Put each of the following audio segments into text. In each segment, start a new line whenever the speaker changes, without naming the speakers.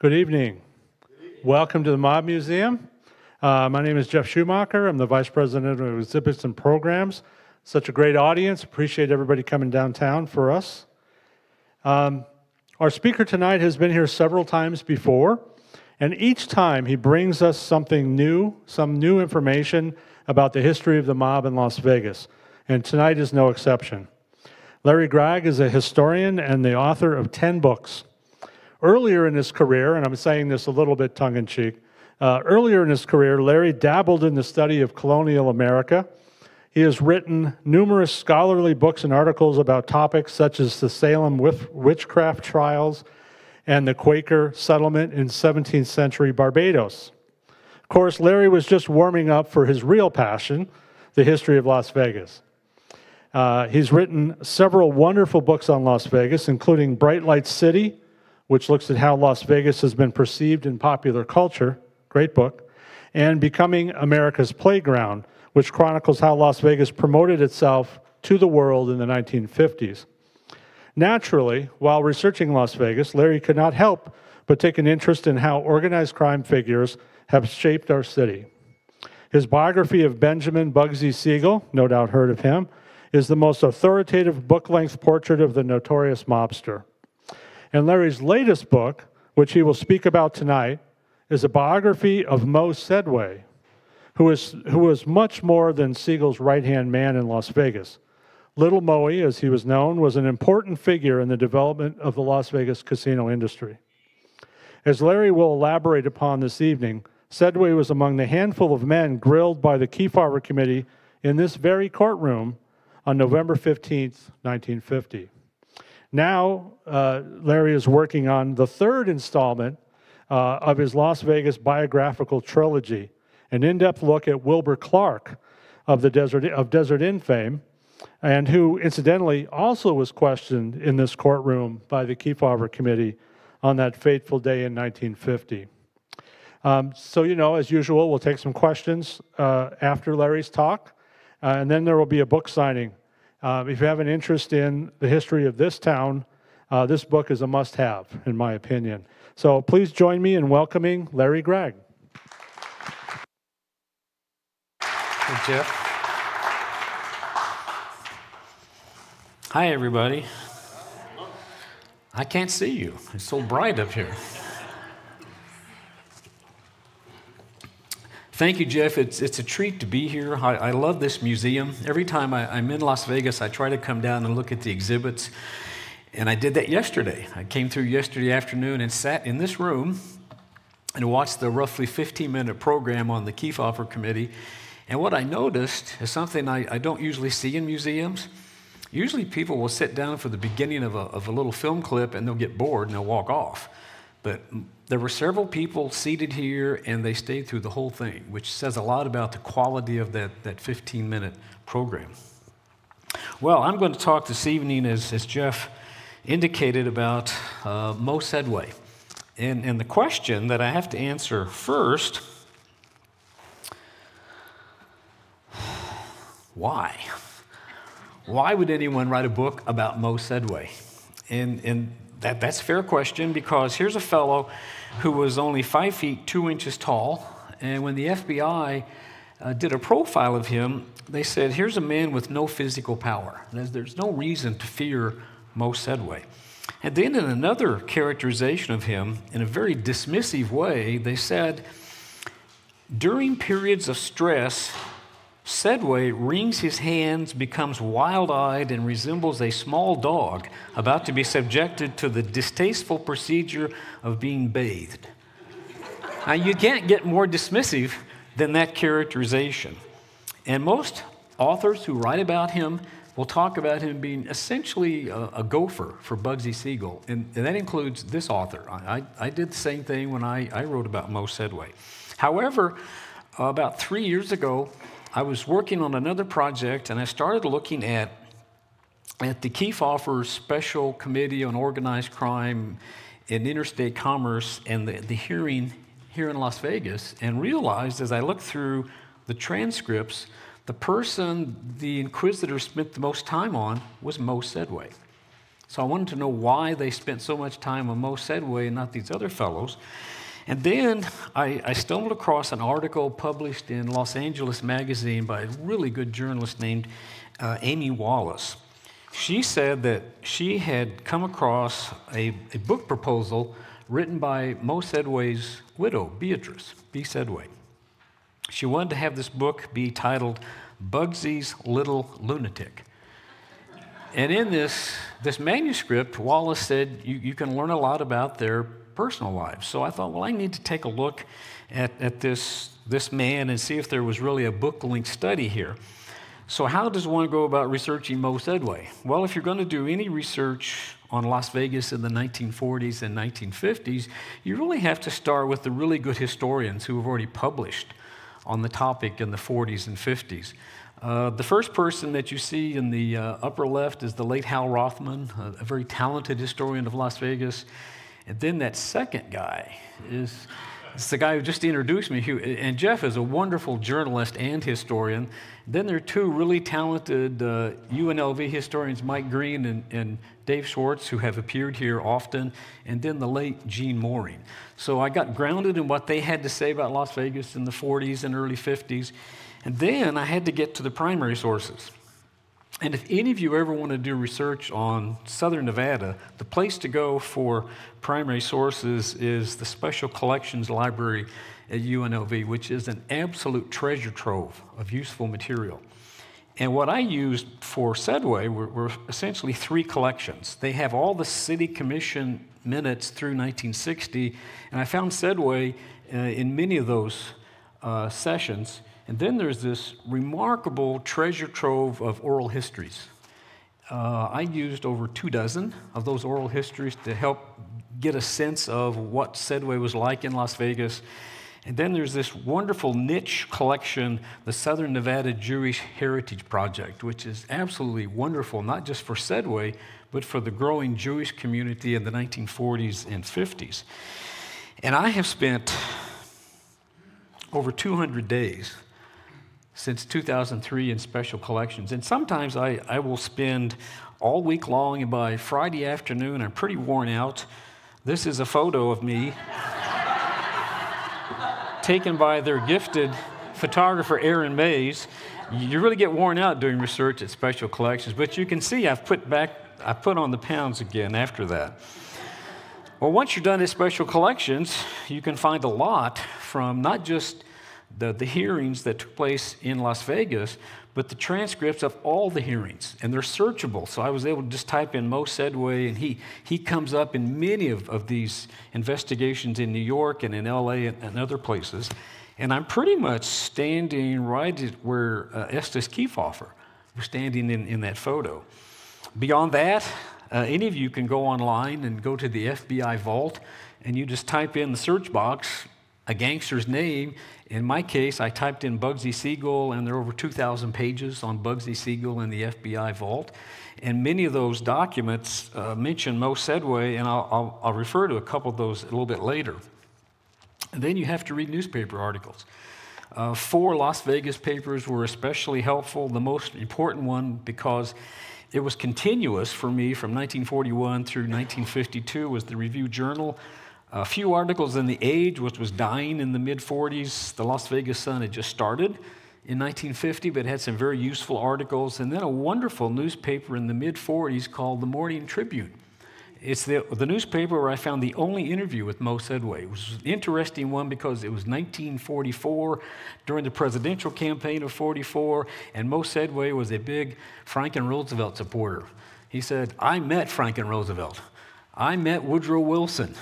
Good evening. Welcome to the Mob Museum. Uh, my name is Jeff Schumacher. I'm the Vice President of Exhibits and Programs. Such a great audience. Appreciate everybody coming downtown for us. Um, our speaker tonight has been here several times before, and each time he brings us something new, some new information about the history of the mob in Las Vegas. And tonight is no exception. Larry Gragg is a historian and the author of 10 books. Earlier in his career, and I'm saying this a little bit tongue in cheek, uh, earlier in his career, Larry dabbled in the study of colonial America. He has written numerous scholarly books and articles about topics such as the Salem witchcraft trials and the Quaker settlement in 17th century Barbados. Of course, Larry was just warming up for his real passion, the history of Las Vegas. Uh, he's written several wonderful books on Las Vegas, including Bright Light City, which looks at how Las Vegas has been perceived in popular culture, great book, and Becoming America's Playground, which chronicles how Las Vegas promoted itself to the world in the 1950s. Naturally, while researching Las Vegas, Larry could not help but take an interest in how organized crime figures have shaped our city. His biography of Benjamin Bugsy Siegel, no doubt heard of him, is the most authoritative book length portrait of the notorious mobster. And Larry's latest book, which he will speak about tonight, is a biography of Moe Sedway, who is, who was much more than Siegel's right hand man in Las Vegas. Little Moe, as he was known, was an important figure in the development of the Las Vegas casino industry. As Larry will elaborate upon this evening, Sedway was among the handful of men grilled by the Kefauver Committee in this very courtroom on November 15, 1950. Now, uh, Larry is working on the third installment uh, of his Las Vegas biographical trilogy, an in depth look at Wilbur Clark of, the Desert, of Desert Inn fame, and who, incidentally, also was questioned in this courtroom by the Kefauver Committee on that fateful day in 1950. Um, so, you know, as usual, we'll take some questions uh, after Larry's talk, uh, and then there will be a book signing uh, if you have an interest in the history of this town, uh, this book is a must have, in my opinion. So please join me in welcoming Larry
Gragg. Jeff. Hi, everybody. I can't see you. It's so bright up here. Thank you, Jeff. It's, it's a treat to be here. I, I love this museum. Every time I, I'm in Las Vegas, I try to come down and look at the exhibits. And I did that yesterday. I came through yesterday afternoon and sat in this room and watched the roughly 15 minute program on the Kefauver Committee. And what I noticed is something I, I don't usually see in museums. Usually, people will sit down for the beginning of a, of a little film clip and they'll get bored and they'll walk off. But there were several people seated here and they stayed through the whole thing, which says a lot about the quality of that, that 15 minute program. Well, I'm going to talk this evening, as, as Jeff indicated, about uh, Moe Sedway. And, and the question that I have to answer first why? Why would anyone write a book about Moe Sedway? And, and that, that's a fair question because here's a fellow who was only five feet two inches tall. And when the FBI uh, did a profile of him, they said, here's a man with no physical power. There's, there's no reason to fear Moe Sedway. And then, in another characterization of him, in a very dismissive way, they said, during periods of stress, Sedway wrings his hands, becomes wild eyed, and resembles a small dog about to be subjected to the distasteful procedure of being bathed. Now, you can't get more dismissive than that characterization. And most authors who write about him will talk about him being essentially a, a gopher for Bugsy Siegel. And, and, that includes this author. I, I, did the same thing when I, I wrote about Moe Sedway. However, about three years ago, I was working on another project and I started looking at, at the Kefauver Special Committee on Organized Crime and Interstate Commerce and the, the hearing here in Las Vegas and realized as I looked through the transcripts, the person the inquisitor spent the most time on was Moe Sedway. So I wanted to know why they spent so much time on Moe Sedway and not these other fellows. And then I, I, stumbled across an article published in Los Angeles Magazine by a really good journalist named uh, Amy Wallace. She said that she had come across a, a book proposal written by Moe Sedway's widow, Beatrice B. Sedway. She wanted to have this book be titled Bugsy's Little Lunatic. And in this, this manuscript, Wallace said you, you can learn a lot about their personal lives. So I thought, well, I need to take a look at, at this, this man and see if there was really a book length study here. So, how does one go about researching Moe Sedway? Well, if you're going to do any research on Las Vegas in the 1940s and 1950s, you really have to start with the really good historians who have already published on the topic in the 40s and 50s. Uh, the first person that you see in the uh, upper left is the late Hal Rothman, a, a, very talented historian of Las Vegas. And then that second guy is it's the guy who just introduced me. And Jeff is a wonderful journalist and historian. Then there are two really talented uh, UNLV historians, Mike Green and, and Dave Schwartz, who have appeared here often, and then the late Gene Moehring. So I got grounded in what they had to say about Las Vegas in the 40s and early 50s. And then I had to get to the primary sources. And if any of you ever want to do research on Southern Nevada, the place to go for primary sources is the Special Collections Library at UNLV, which is an absolute treasure trove of useful material. And what I used for Sedway were, were essentially three collections. They have all the city commission minutes through 1960, and I found Sedway uh, in many of those uh, sessions. And then there's this remarkable treasure trove of oral histories. Uh, I used over two dozen of those oral histories to help get a sense of what Sedway was like in Las Vegas. And then there's this wonderful niche collection, the Southern Nevada Jewish Heritage Project, which is absolutely wonderful, not just for Sedway, but for the growing Jewish community in the 1940s and 50s. And I have spent over 200 days since 2003 in special collections. And sometimes I, I will spend all week long, and by Friday afternoon, I'm pretty worn out. This is a photo of me taken by their gifted photographer, Aaron Mayes. You really get worn out doing research at special collections, but you can see I've put back, I put on the pounds again after that. Well, once you're done at special collections, you can find a lot from not just the, the hearings that took place in Las Vegas, but the transcripts of all the hearings, and they're searchable. So I was able to just type in Moe Sedway, and he, he comes up in many of, of these investigations in New York and in LA and, and other places. And I'm pretty much standing right where uh, Estes Kefauver was standing in, in that photo. Beyond that, uh, any of you can go online and go to the FBI vault, and you just type in the search box a gangster's name. In my case, I typed in Bugsy Siegel, and there are over 2,000 pages on Bugsy Siegel in the FBI vault. And many of those documents uh, mention Moe Sedway, and I'll, I'll, I'll, refer to a couple of those a little bit later. And then you have to read newspaper articles. Uh, four Las Vegas papers were especially helpful. The most important one, because it was continuous for me from 1941 through 1952, was the Review Journal. A few articles in The Age, which was dying in the mid 40s. The Las Vegas Sun had just started in 1950, but had some very useful articles. And then a wonderful newspaper in the mid 40s called the Morning Tribune. It's the, the newspaper where I found the only interview with Moe Sedway. It was an interesting one because it was 1944 during the presidential campaign of 44, and Moe Sedway was a big Franklin Roosevelt supporter. He said, I met Franklin Roosevelt. I met Woodrow Wilson.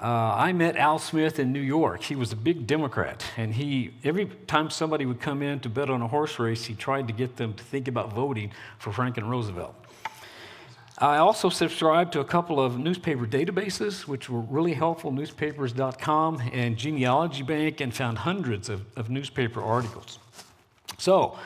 Uh, I met Al Smith in New York. He was a big Democrat, and he every time somebody would come in to bet on a horse race, he tried to get them to think about voting for Franklin Roosevelt. I also subscribed to a couple of newspaper databases, which were really helpful newspapers.com and Genealogy Bank, and found hundreds of, of newspaper articles. So,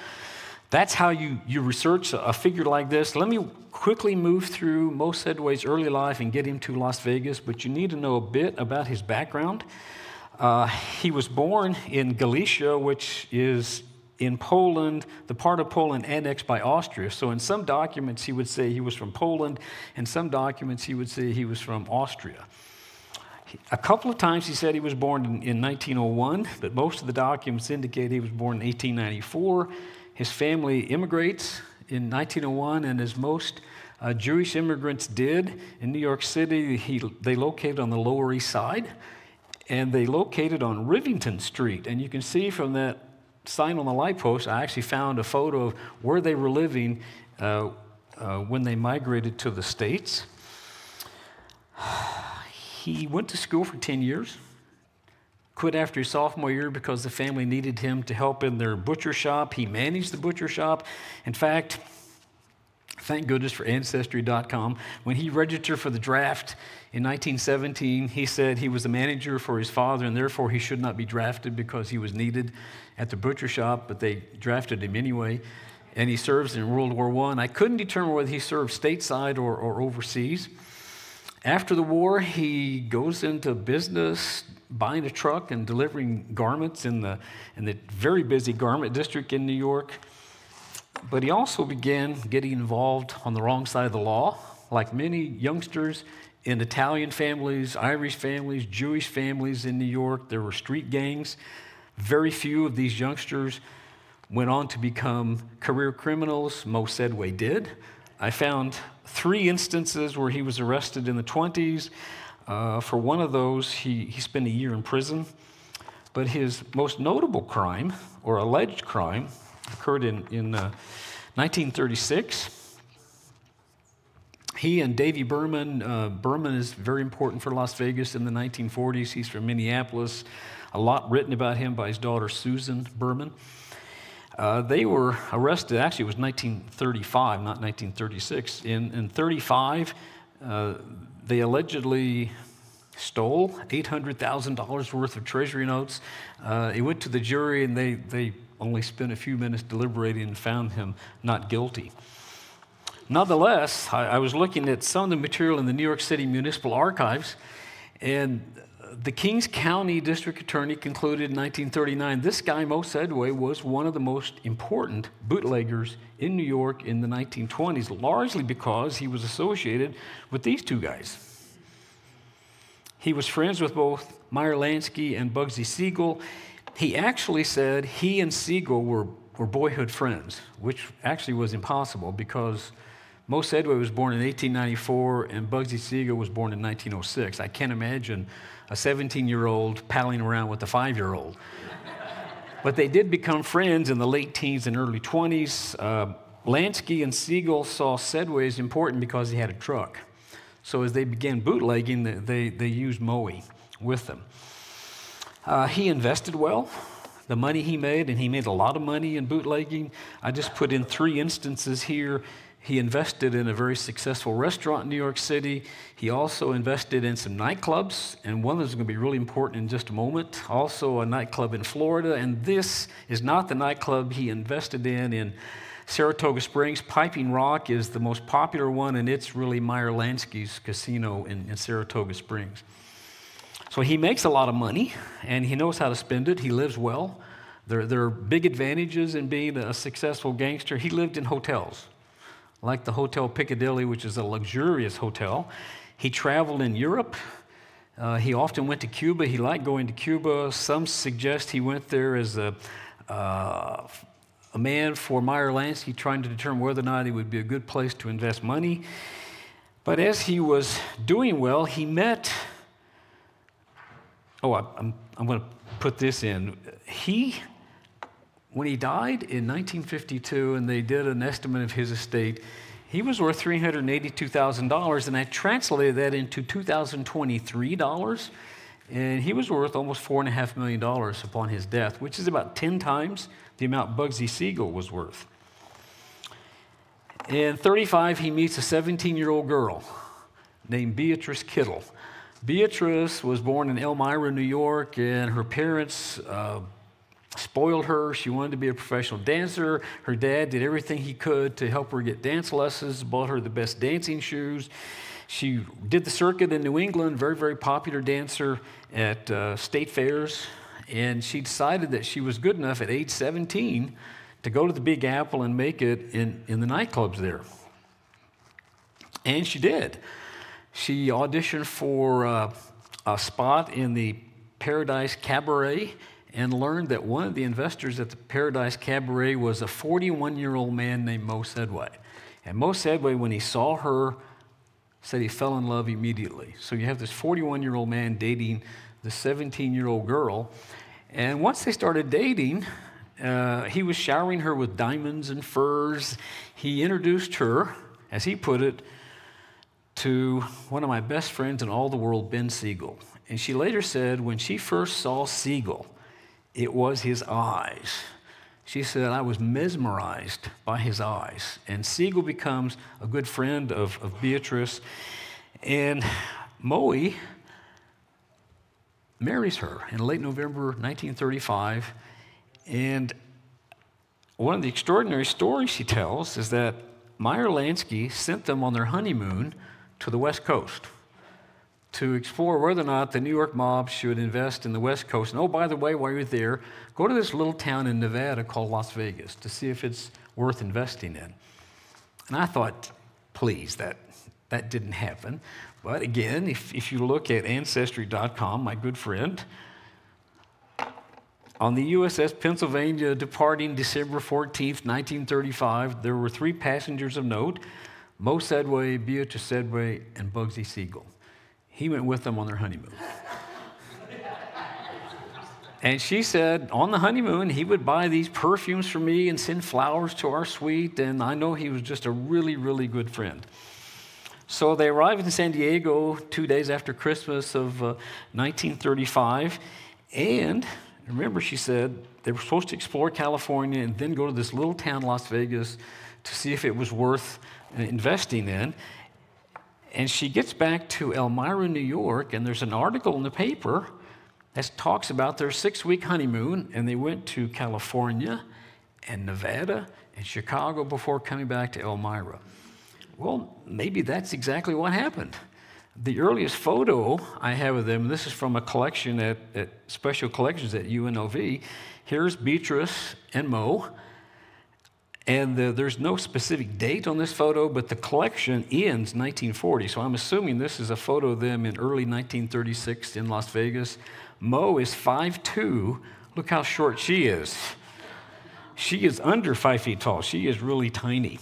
that's how you, you research a figure like this. Let me quickly move through Moe Sedway's early life and get him to Las Vegas, but you need to know a bit about his background. Uh, he was born in Galicia, which is in Poland, the part of Poland annexed by Austria. So in some documents, he would say he was from Poland, in some documents, he would say he was from Austria. A couple of times he said he was born in, in 1901, but most of the documents indicate he was born in 1894. His family immigrates in 1901, and as most uh, Jewish immigrants did in New York City, he, they located on the Lower East Side, and they located on Rivington Street. And you can see from that sign on the light post, I actually found a photo of where they were living uh, uh, when they migrated to the States. He went to school for 10 years, quit after his sophomore year because the family needed him to help in their butcher shop. He managed the butcher shop. In fact, thank goodness for Ancestry.com. When he registered for the draft in 1917, he said he was the manager for his father and therefore he should not be drafted because he was needed at the butcher shop, but they drafted him anyway. And he serves in World War I. I couldn't determine whether he served stateside or, or overseas. After the war, he goes into business, buying a truck and delivering garments in the, in the very busy garment district in New York. But he also began getting involved on the wrong side of the law. Like many youngsters in Italian families, Irish families, Jewish families in New York, there were street gangs. Very few of these youngsters went on to become career criminals. Moe Sedway did. I found three instances where he was arrested in the 20s. Uh, for one of those, he, he spent a year in prison. But his most notable crime, or alleged crime, occurred in, in uh, 1936. He and Davy Berman, uh, Berman is very important for Las Vegas in the 1940s. He's from Minneapolis. A lot written about him by his daughter Susan Berman. Uh, they were arrested, actually, it was 1935, not 1936. In, in 35, uh, they allegedly stole $800,000 worth of treasury notes. Uh, it went to the jury, and they, they only spent a few minutes deliberating and found him not guilty. Nonetheless, I, I was looking at some of the material in the New York City Municipal Archives, and the Kings County District Attorney concluded in 1939 this guy, Moe Sedway, was one of the most important bootleggers in New York in the 1920s, largely because he was associated with these two guys. He was friends with both Meyer Lansky and Bugsy Siegel. He actually said he and Siegel were, were boyhood friends, which actually was impossible because Moe Sedway was born in 1894 and Bugsy Siegel was born in 1906. I can't imagine a 17 year old palling around with a five year old. but they did become friends in the late teens and early 20s. Uh, Lansky and Siegel saw Sedway as important because he had a truck. So as they began bootlegging, they, they used Moe with them. Uh, he invested well. The money he made, and he made a lot of money in bootlegging. I just put in three instances here he invested in a very successful restaurant in New York City. He also invested in some nightclubs, and one of them is going to be really important in just a moment. Also, a nightclub in Florida, and this is not the nightclub he invested in in Saratoga Springs. Piping Rock is the most popular one, and it's really Meyer Lansky's casino in, in Saratoga Springs. So he makes a lot of money, and he knows how to spend it. He lives well. There, there are big advantages in being a successful gangster. He lived in hotels like the Hotel Piccadilly, which is a luxurious hotel. He traveled in Europe. Uh, he often went to Cuba. He liked going to Cuba. Some suggest he went there as a, uh, a man for Meyer Lansky, trying to determine whether or not it would be a good place to invest money. But as he was doing well, he met. Oh, I, I'm, I'm going to put this in. He when he died in 1952 and they did an estimate of his estate, he was worth $382,000, and I translated that into 2023 dollars, and he was worth almost $4.5 million upon his death, which is about 10 times the amount Bugsy Siegel was worth. In 35, he meets a 17 year old girl named Beatrice Kittle. Beatrice was born in Elmira, New York, and her parents uh, spoiled her. She wanted to be a professional dancer. Her dad did everything he could to help her get dance lessons, bought her the best dancing shoes. She did the circuit in New England, very, very popular dancer at uh, state fairs. and she decided that she was good enough at age 17 to go to the Big Apple and make it in, in the nightclubs there. And she did. She auditioned for uh, a spot in the Paradise Cabaret and learned that one of the investors at the Paradise Cabaret was a 41 year old man named Moe Sedway. And Moe Sedway, when he saw her, said he fell in love immediately. So you have this 41 year old man dating the 17 year old girl. And once they started dating, uh, he was showering her with diamonds and furs. He introduced her, as he put it, to one of my best friends in all the world, Ben Siegel. And she later said when she first saw Siegel, it was his eyes. She said, I was mesmerized by his eyes. And Siegel becomes a good friend of, of Beatrice. And Moe marries her in late November 1935. And one of the extraordinary stories she tells is that Meyer Lansky sent them on their honeymoon to the West Coast to explore whether or not the New York mob should invest in the West Coast. And oh, by the way, while you're there, go to this little town in Nevada called Las Vegas to see if it's worth investing in. And I thought, please, that, that didn't happen. But again, if, if you look at Ancestry.com, my good friend, on the USS Pennsylvania departing December 14th, 1935, there were three passengers of note Moe Sedway, Beatrice Sedway, and Bugsy Siegel. He went with them on their honeymoon. and she said, on the honeymoon, he would buy these perfumes for me and send flowers to our suite, and I know he was just a really, really good friend. So they arrived in San Diego two days after Christmas of uh, 1935, and remember, she said they were supposed to explore California and then go to this little town, Las Vegas, to see if it was worth investing in. And she gets back to Elmira, New York, and there's an article in the paper that talks about their six week honeymoon, and they went to California and Nevada and Chicago before coming back to Elmira. Well, maybe that's exactly what happened. The earliest photo I have of them, this is from a collection at, at Special Collections at UNLV. Here's Beatrice and Moe and the, there's no specific date on this photo, but the collection ends 1940. So I'm assuming this is a photo of them in early 1936 in Las Vegas. Moe is 5'2. Look how short she is. She is under five feet tall. She is really tiny.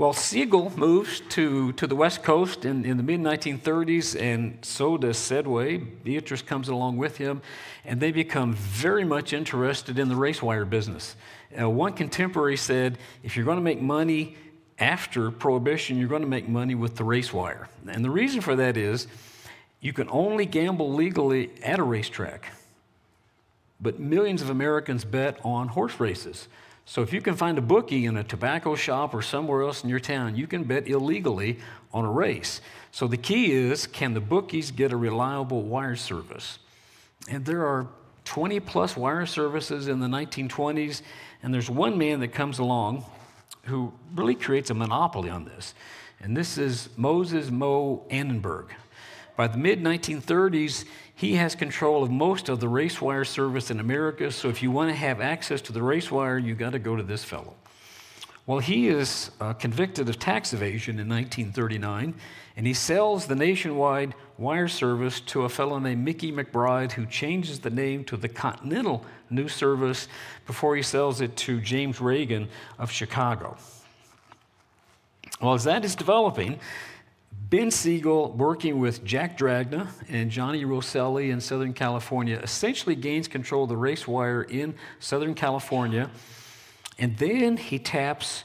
Well, Siegel moves to, to the West Coast in, in the mid 1930s, and so does Sedway. Beatrice comes along with him, and they become very much interested in the race wire business. Uh, one contemporary said, if you're going to make money after Prohibition, you're going to make money with the race wire. And the reason for that is you can only gamble legally at a racetrack, but millions of Americans bet on horse races. So if you can find a bookie in a tobacco shop or somewhere else in your town, you can bet illegally on a race. So the key is can the bookies get a reliable wire service? And there are 20 plus wire services in the 1920s, and there's one man that comes along who really creates a monopoly on this. And this is Moses Moe Annenberg. By the mid 1930s, he has control of most of the race wire service in America, so if you want to have access to the race wire, you got to go to this fellow. Well, he is uh, convicted of tax evasion in 1939, and he sells the nationwide wire service to a fellow named Mickey McBride, who changes the name to the Continental News Service before he sells it to James Ragen of Chicago. Well, as that is developing, Ben Siegel, working with Jack Dragna and Johnny Rosselli in Southern California, essentially gains control of the race wire in Southern California. And then he taps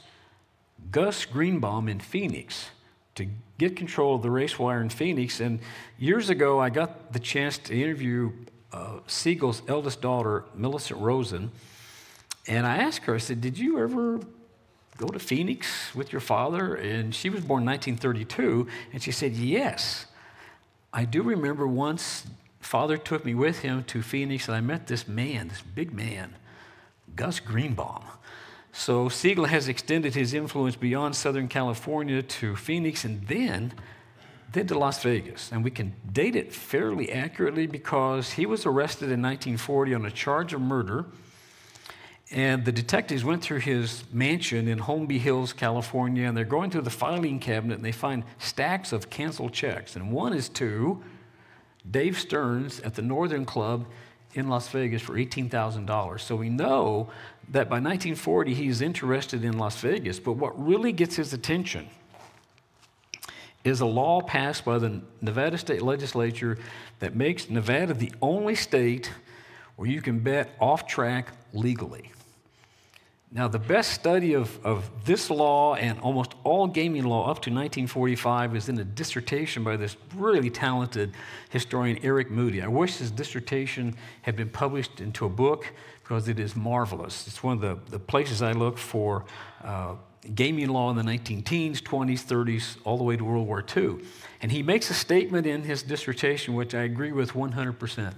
Gus Greenbaum in Phoenix to get control of the race wire in Phoenix. And years ago, I got the chance to interview uh, Siegel's eldest daughter, Millicent Rosen. And I asked her, I said, Did you ever go to Phoenix with your father? And she was born in 1932. And she said, Yes. I do remember once father took me with him to Phoenix and I met this man, this big man, Gus Greenbaum. So Siegel has extended his influence beyond Southern California to Phoenix, and then then to Las Vegas. And we can date it fairly accurately because he was arrested in 1940 on a charge of murder. And the detectives went through his mansion in Holmby Hills, California, and they're going through the filing cabinet and they find stacks of canceled checks. And one is to Dave Stearns at the Northern Club in Las Vegas for $18,000. So we know that by 1940 he's interested in Las Vegas, but what really gets his attention is a law passed by the Nevada State Legislature that makes Nevada the only state where you can bet off track legally. Now, the best study of, of this law and almost all gaming law up to 1945 is in a dissertation by this really talented historian, Eric Moody. I wish his dissertation had been published into a book because it is marvelous. It's one of the, the places I look for uh, gaming law in the 19 teens, 20s, 30s, all the way to World War II. And he makes a statement in his dissertation, which I agree with 100%.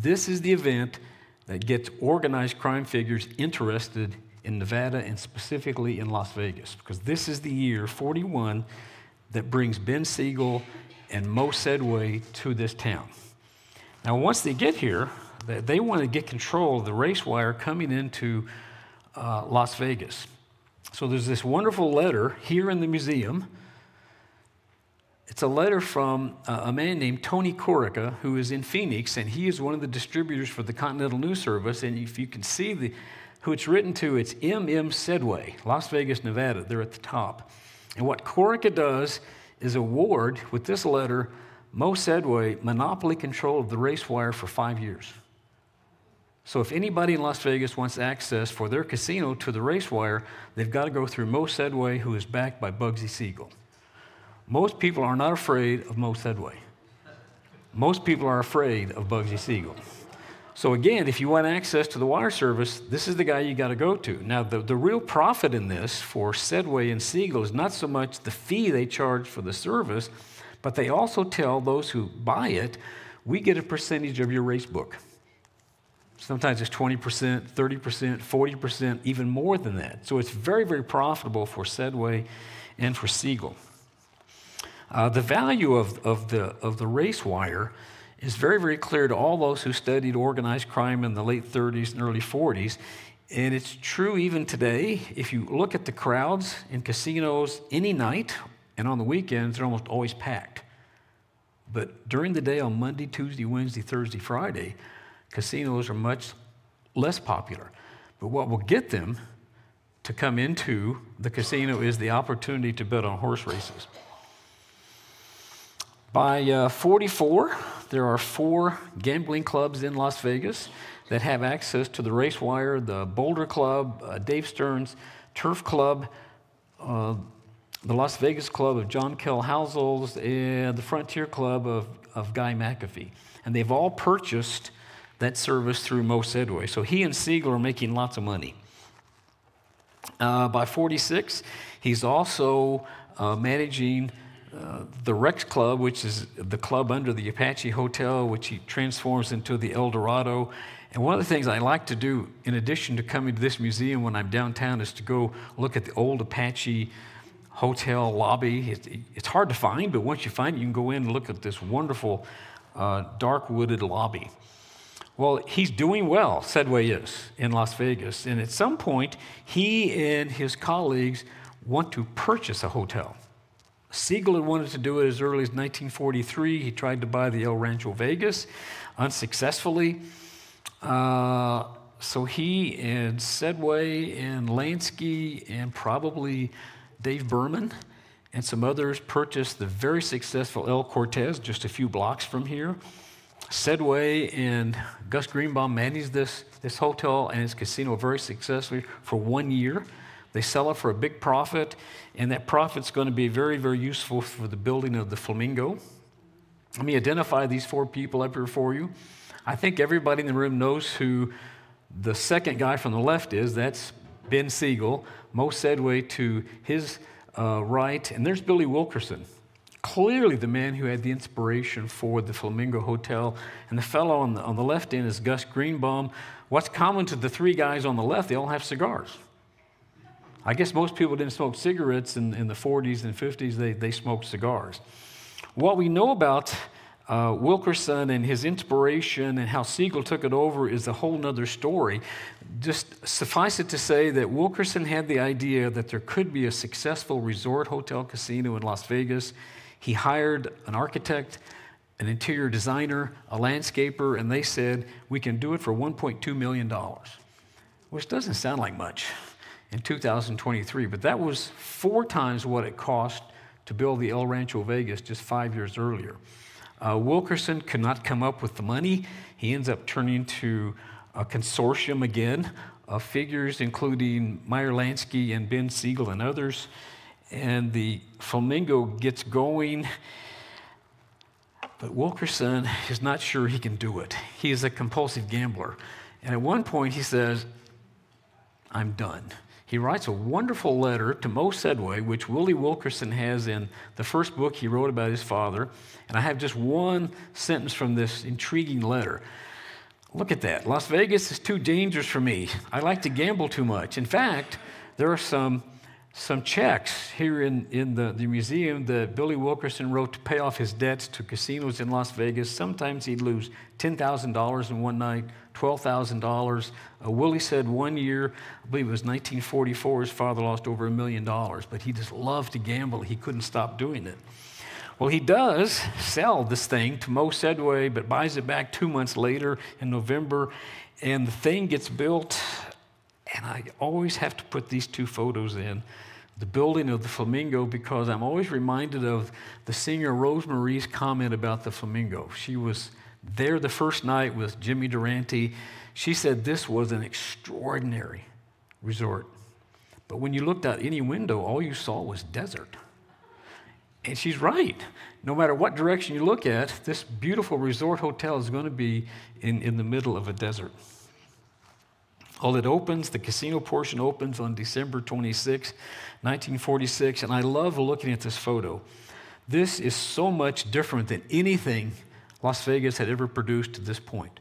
This is the event that gets organized crime figures interested in Nevada and specifically in Las Vegas, because this is the year 41 that brings Ben Siegel and Moe Sedway to this town. Now, once they get here, they want to get control of the race wire coming into uh, Las Vegas. So there's this wonderful letter here in the museum it's a letter from uh, a man named Tony Corica, who is in Phoenix, and he is one of the distributors for the Continental News Service. And if you can see the, who it's written to, it's M.M. Sedway, Las Vegas, Nevada. They're at the top. And what Corica does is award, with this letter, Moe Sedway monopoly control of the race wire for five years. So if anybody in Las Vegas wants access for their casino to the race wire, they've got to go through Moe Sedway, who is backed by Bugsy Siegel. Most people are not afraid of Moe Sedway. Most people are afraid of Bugsy Siegel. So again, if you want access to the wire service, this is the guy you got to go to. Now, the, the real profit in this for Sedway and Siegel is not so much the fee they charge for the service, but they also tell those who buy it, we get a percentage of your race book. Sometimes it's 20%, 30%, 40%, even more than that. So it's very, very profitable for Sedway and for Siegel. Uh, the value of, of, the, of the race wire is very, very clear to all those who studied organized crime in the late 30s and early 40s. And it's true even today. If you look at the crowds in casinos any night and on the weekends, they're almost always packed. But during the day on Monday, Tuesday, Wednesday, Thursday, Friday, casinos are much less popular. But what will get them to come into the casino is the opportunity to bet on horse races. By uh, 44, there are four gambling clubs in Las Vegas that have access to the race wire the Boulder Club, uh, Dave Stearns, Turf Club, uh, the Las Vegas Club of John Kell Houssels, and the Frontier Club of, of Guy McAfee. And they've all purchased that service through Moe Sedway. So he and Siegel are making lots of money. Uh, by 46, he's also the Rex Club, which is the club under the Apache Hotel, which he transforms into the El Dorado. And one of the things I like to do, in addition to coming to this museum when I'm downtown, is to go look at the old Apache Hotel lobby. It's, it's hard to find, but once you find it, you can go in and look at this wonderful uh, dark wooded lobby. Well, he's doing well, Sedway is, in Las Vegas. And at some point, he and his colleagues want to purchase a hotel. Siegel had wanted to do it as early as 1943. He tried to buy the El Rancho Vegas unsuccessfully. Uh, so he and Sedway and Lansky and probably Dave Berman and some others purchased the very successful El Cortez just a few blocks from here. Sedway and Gus Greenbaum managed this, this hotel and his casino very successfully for one year. They sell it for a big profit, and that profit's going to be very, very useful for the building of the Flamingo. Let me identify these four people up here for you. I think everybody in the room knows who the second guy from the left is. That's Ben Siegel, Moe Sedway to his uh, right, and there's Billy Wilkerson. Clearly, the man who had the inspiration for the Flamingo Hotel. And the fellow on the, on the left end is Gus Greenbaum. What's common to the three guys on the left? They all have cigars. I guess most people didn't smoke cigarettes in, in the 40s and 50s, they, they smoked cigars. What we know about uh, Wilkerson and his inspiration and how Siegel took it over is a whole nother story. Just suffice it to say that Wilkerson had the idea that there could be a successful resort hotel casino in Las Vegas. He hired an architect, an interior designer, a landscaper, and they said, We can do it for $1.2 million, which doesn't sound like much in 2023, but that was four times what it cost to build the El Rancho Vegas just five years earlier. Uh, Wilkerson could not come up with the money. He ends up turning to a consortium again of figures, including Meyer Lansky and Ben Siegel and others. And the Flamingo gets going, but Wilkerson is not sure he can do it. He is a compulsive gambler. And at one point, he says, I'm done he writes a wonderful letter to Moe Sedway, which Willie Wilkerson has in the first book he wrote about his father. And I have just one sentence from this intriguing letter. Look at that. Las Vegas is too dangerous for me. I like to gamble too much. In fact, there are some, some checks here in, in the, the museum that Billy Wilkerson wrote to pay off his debts to casinos in Las Vegas. Sometimes he'd lose $10,000 in one night, $12,000. Uh, Willie said one year, I believe it was 1944, his father lost over a million dollars, but he just loved to gamble. He couldn't stop doing it. Well, he does sell this thing to Moe Sedway, but buys it back two months later in November, and the thing gets built. And I always have to put these two photos in the building of the flamingo because I'm always reminded of the singer Rose Marie's comment about the flamingo. She was there the first night with Jimmy Durante. She said this was an extraordinary resort. But when you looked out any window, all you saw was desert. And she's right. No matter what direction you look at, this beautiful resort hotel is going to be in, in the middle of a desert. Well, it opens, the casino portion opens on December 26, 1946, and I love looking at this photo. This is so much different than anything Las Vegas had ever produced to this point.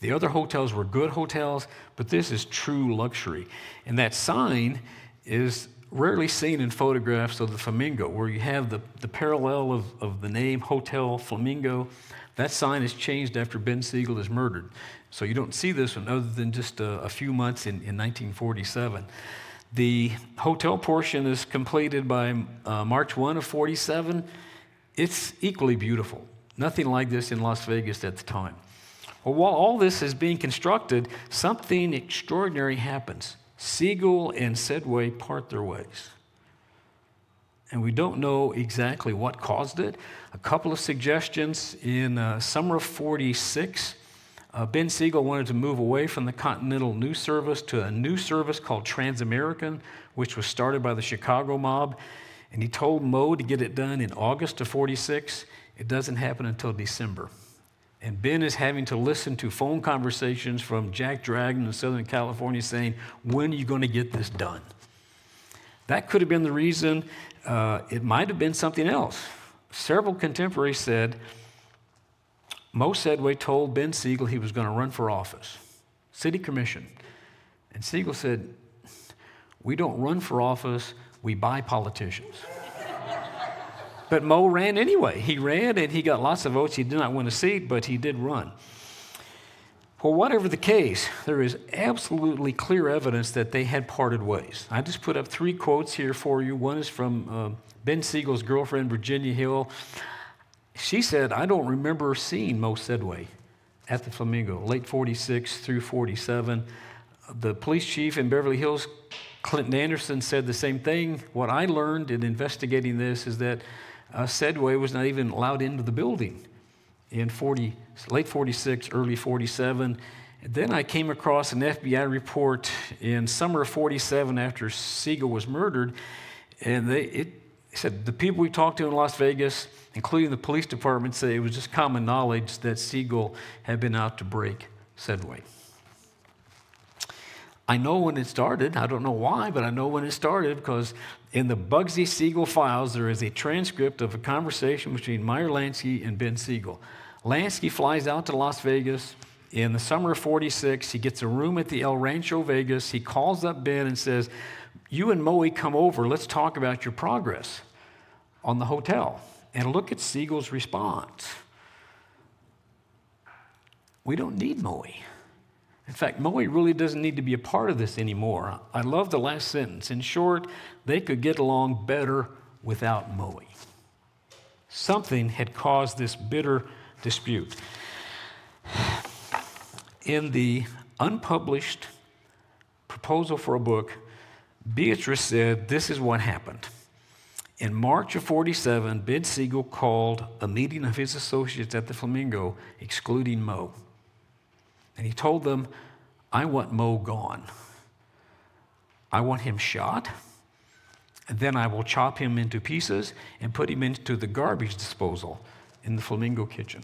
The other hotels were good hotels, but this is true luxury. And that sign is rarely seen in photographs of the Flamingo, where you have the, the parallel of, of the name Hotel Flamingo. That sign is changed after Ben Siegel is murdered. So you don't see this one other than just a, a few months in, in 1947. The hotel portion is completed by uh, March 1 of 47. It's equally beautiful. Nothing like this in Las Vegas at the time. Well, while all this is being constructed, something extraordinary happens. Siegel and Sedway part their ways. And we don't know exactly what caused it. A couple of suggestions in uh, summer of 46, uh, Ben Siegel wanted to move away from the Continental News Service to a new service called Transamerican, which was started by the Chicago mob. And he told Moe to get it done in August of 46. It doesn't happen until December. And Ben is having to listen to phone conversations from Jack Dragna in Southern California saying, When are you going to get this done? That could have been the reason. Uh, it might have been something else. Several contemporaries said Moe Sedway told Ben Siegel he was going to run for office, city commission. And Siegel said, We don't run for office, we buy politicians. But Moe ran anyway. He ran and he got lots of votes. He did not win a seat, but he did run. Well, whatever the case, there is absolutely clear evidence that they had parted ways. I just put up three quotes here for you. One is from uh, Ben Siegel's girlfriend, Virginia Hill. She said, I don't remember seeing Moe Sedway at the Flamingo, late 46 through 47. The police chief in Beverly Hills, Clinton Anderson, said the same thing. What I learned in investigating this is that uh, Sedway was not even allowed into the building in 40, late 46, early 47. Then I came across an FBI report in summer of 47 after Siegel was murdered, and they it said the people we talked to in Las Vegas, including the police department, say it was just common knowledge that Siegel had been out to break Sedway. I know when it started. I don't know why, but I know when it started because in the Bugsy Siegel files, there is a transcript of a conversation between Meyer Lansky and Ben Siegel. Lansky flies out to Las Vegas in the summer of 46. He gets a room at the El Rancho Vegas. He calls up Ben and says, You and Moe come over. Let's talk about your progress on the hotel. and look at Siegel's response. We don't need Moe. In fact, Moe really doesn't need to be a part of this anymore. I love the last sentence. In short, they could get along better without Moe. Something had caused this bitter dispute. In the unpublished proposal for a book, Beatrice said, This is what happened. In March of 47, Ben Siegel called a meeting of his associates at the Flamingo, excluding Moe. And he told them, I want Moe gone. I want him shot, and then I will chop him into pieces and put him into the garbage disposal in the Flamingo kitchen.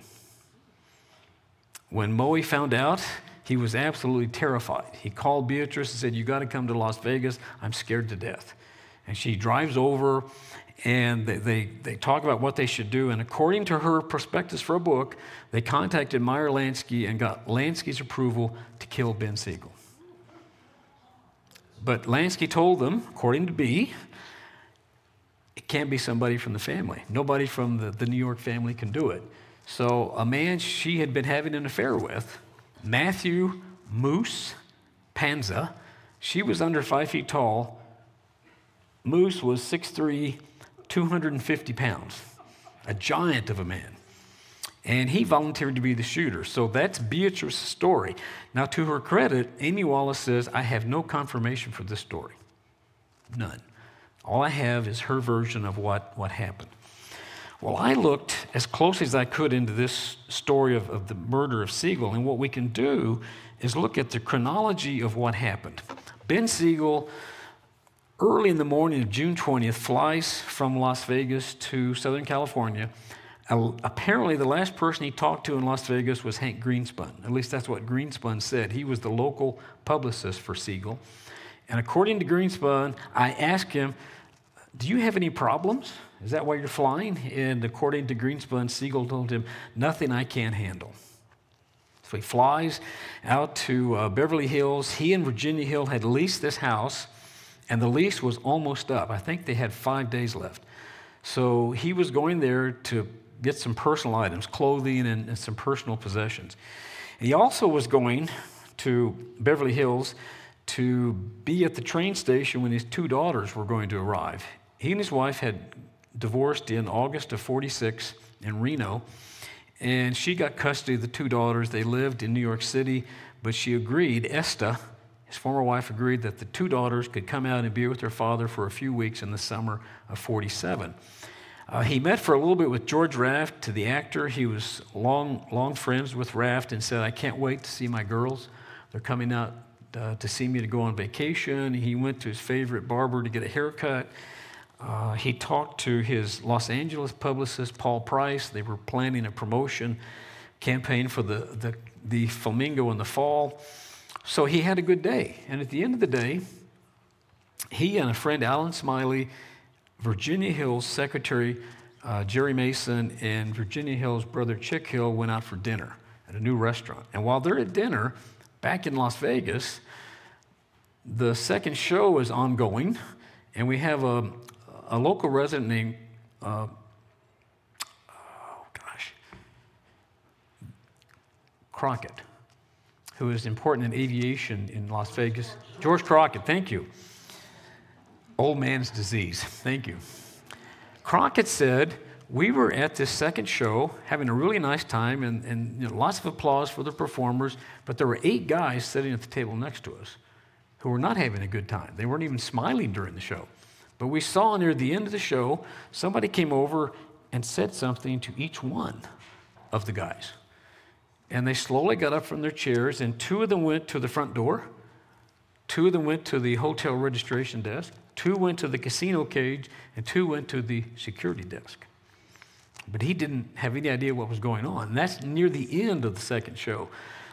When Moe found out, he was absolutely terrified. He called Beatrice and said, You got to come to Las Vegas. I'm scared to death. And she drives over and they, they, they, talk about what they should do. And according to her prospectus for a book, they contacted Meyer Lansky and got Lansky's approval to kill Ben Siegel. But Lansky told them, according to B, it can't be somebody from the family. Nobody from the, the New York family can do it. So a man she had been having an affair with, Matthew Moose Panza, she was under five feet tall. Moose was 6'3, 250 pounds, a giant of a man. And he volunteered to be the shooter. So that's Beatrice's story. Now, to her credit, Amy Wallace says, I have no confirmation for this story. None. All I have is her version of what, what happened. Well, I looked as closely as I could into this story of, of the murder of Siegel, and what we can do is look at the chronology of what happened. Ben Siegel early in the morning of June 20th, flies from Las Vegas to Southern California. Apparently, the last person he talked to in Las Vegas was Hank Greenspun. At least that's what Greenspun said. He was the local publicist for Siegel. And according to Greenspun, I asked him, Do you have any problems? Is that why you're flying? And according to Greenspun, Siegel told him, Nothing I can't handle. So he flies out to uh, Beverly Hills. He and Virginia Hill had leased this house and the lease was almost up. I think they had five days left. So he was going there to get some personal items, clothing and, and some personal possessions. And he also was going to Beverly Hills to be at the train station when his two daughters were going to arrive. He and his wife had divorced in August of 46 in Reno, and she got custody of the two daughters. They lived in New York City, but she agreed, Esta, his former wife agreed that the two daughters could come out and be with their father for a few weeks in the summer of 47. Uh, he met for a little bit with George Raft, to the actor. He was long, long friends with Raft and said, I can't wait to see my girls. They're coming out uh, to see me to go on vacation. He went to his favorite barber to get a haircut. Uh, he talked to his Los Angeles publicist, Paul Price. They were planning a promotion campaign for the, the, the Flamingo in the fall. So he had a good day. And at the end of the day, he and a friend, Allen Smiley, Virginia Hill's secretary, uh, Jerry Mason, and Virginia Hill's brother, Chick Hill, went out for dinner at a new restaurant. And while they're at dinner, back in Las Vegas, the second show is ongoing, and we have a, a local resident named, uh, oh gosh, Crockett who is important in aviation in Las Vegas. George Crockett, thank you. Old man's disease, thank you. Crockett said, We were at this second show having a really nice time and, and you know, lots of applause for the performers, but there were eight guys sitting at the table next to us who were not having a good time. They weren't even smiling during the show. But we saw near the end of the show, somebody came over and said something to each one of the guys. And they slowly got up from their chairs, and two of them went to the front door, two of them went to the hotel registration desk, two went to the casino cage, and two went to the security desk. But he didn't have any idea what was going on. And that's near the end of the second show.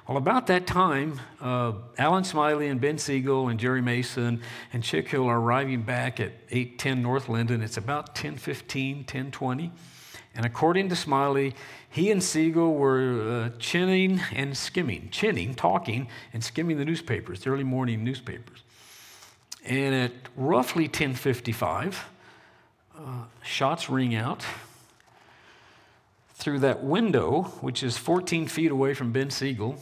Well, about that time, uh, Allen Smiley and Ben Siegel and Jerry Mason and Chick Hill are arriving back at 810 North Linden. It's about 1015, 1020. And according to Smiley, he and Siegel were uh, chinning and skimming, chinning, talking, and skimming the newspapers, the early morning newspapers. And at roughly 10:55, uh, shots ring out, through that window, which is 14 feet away from Ben Siegel.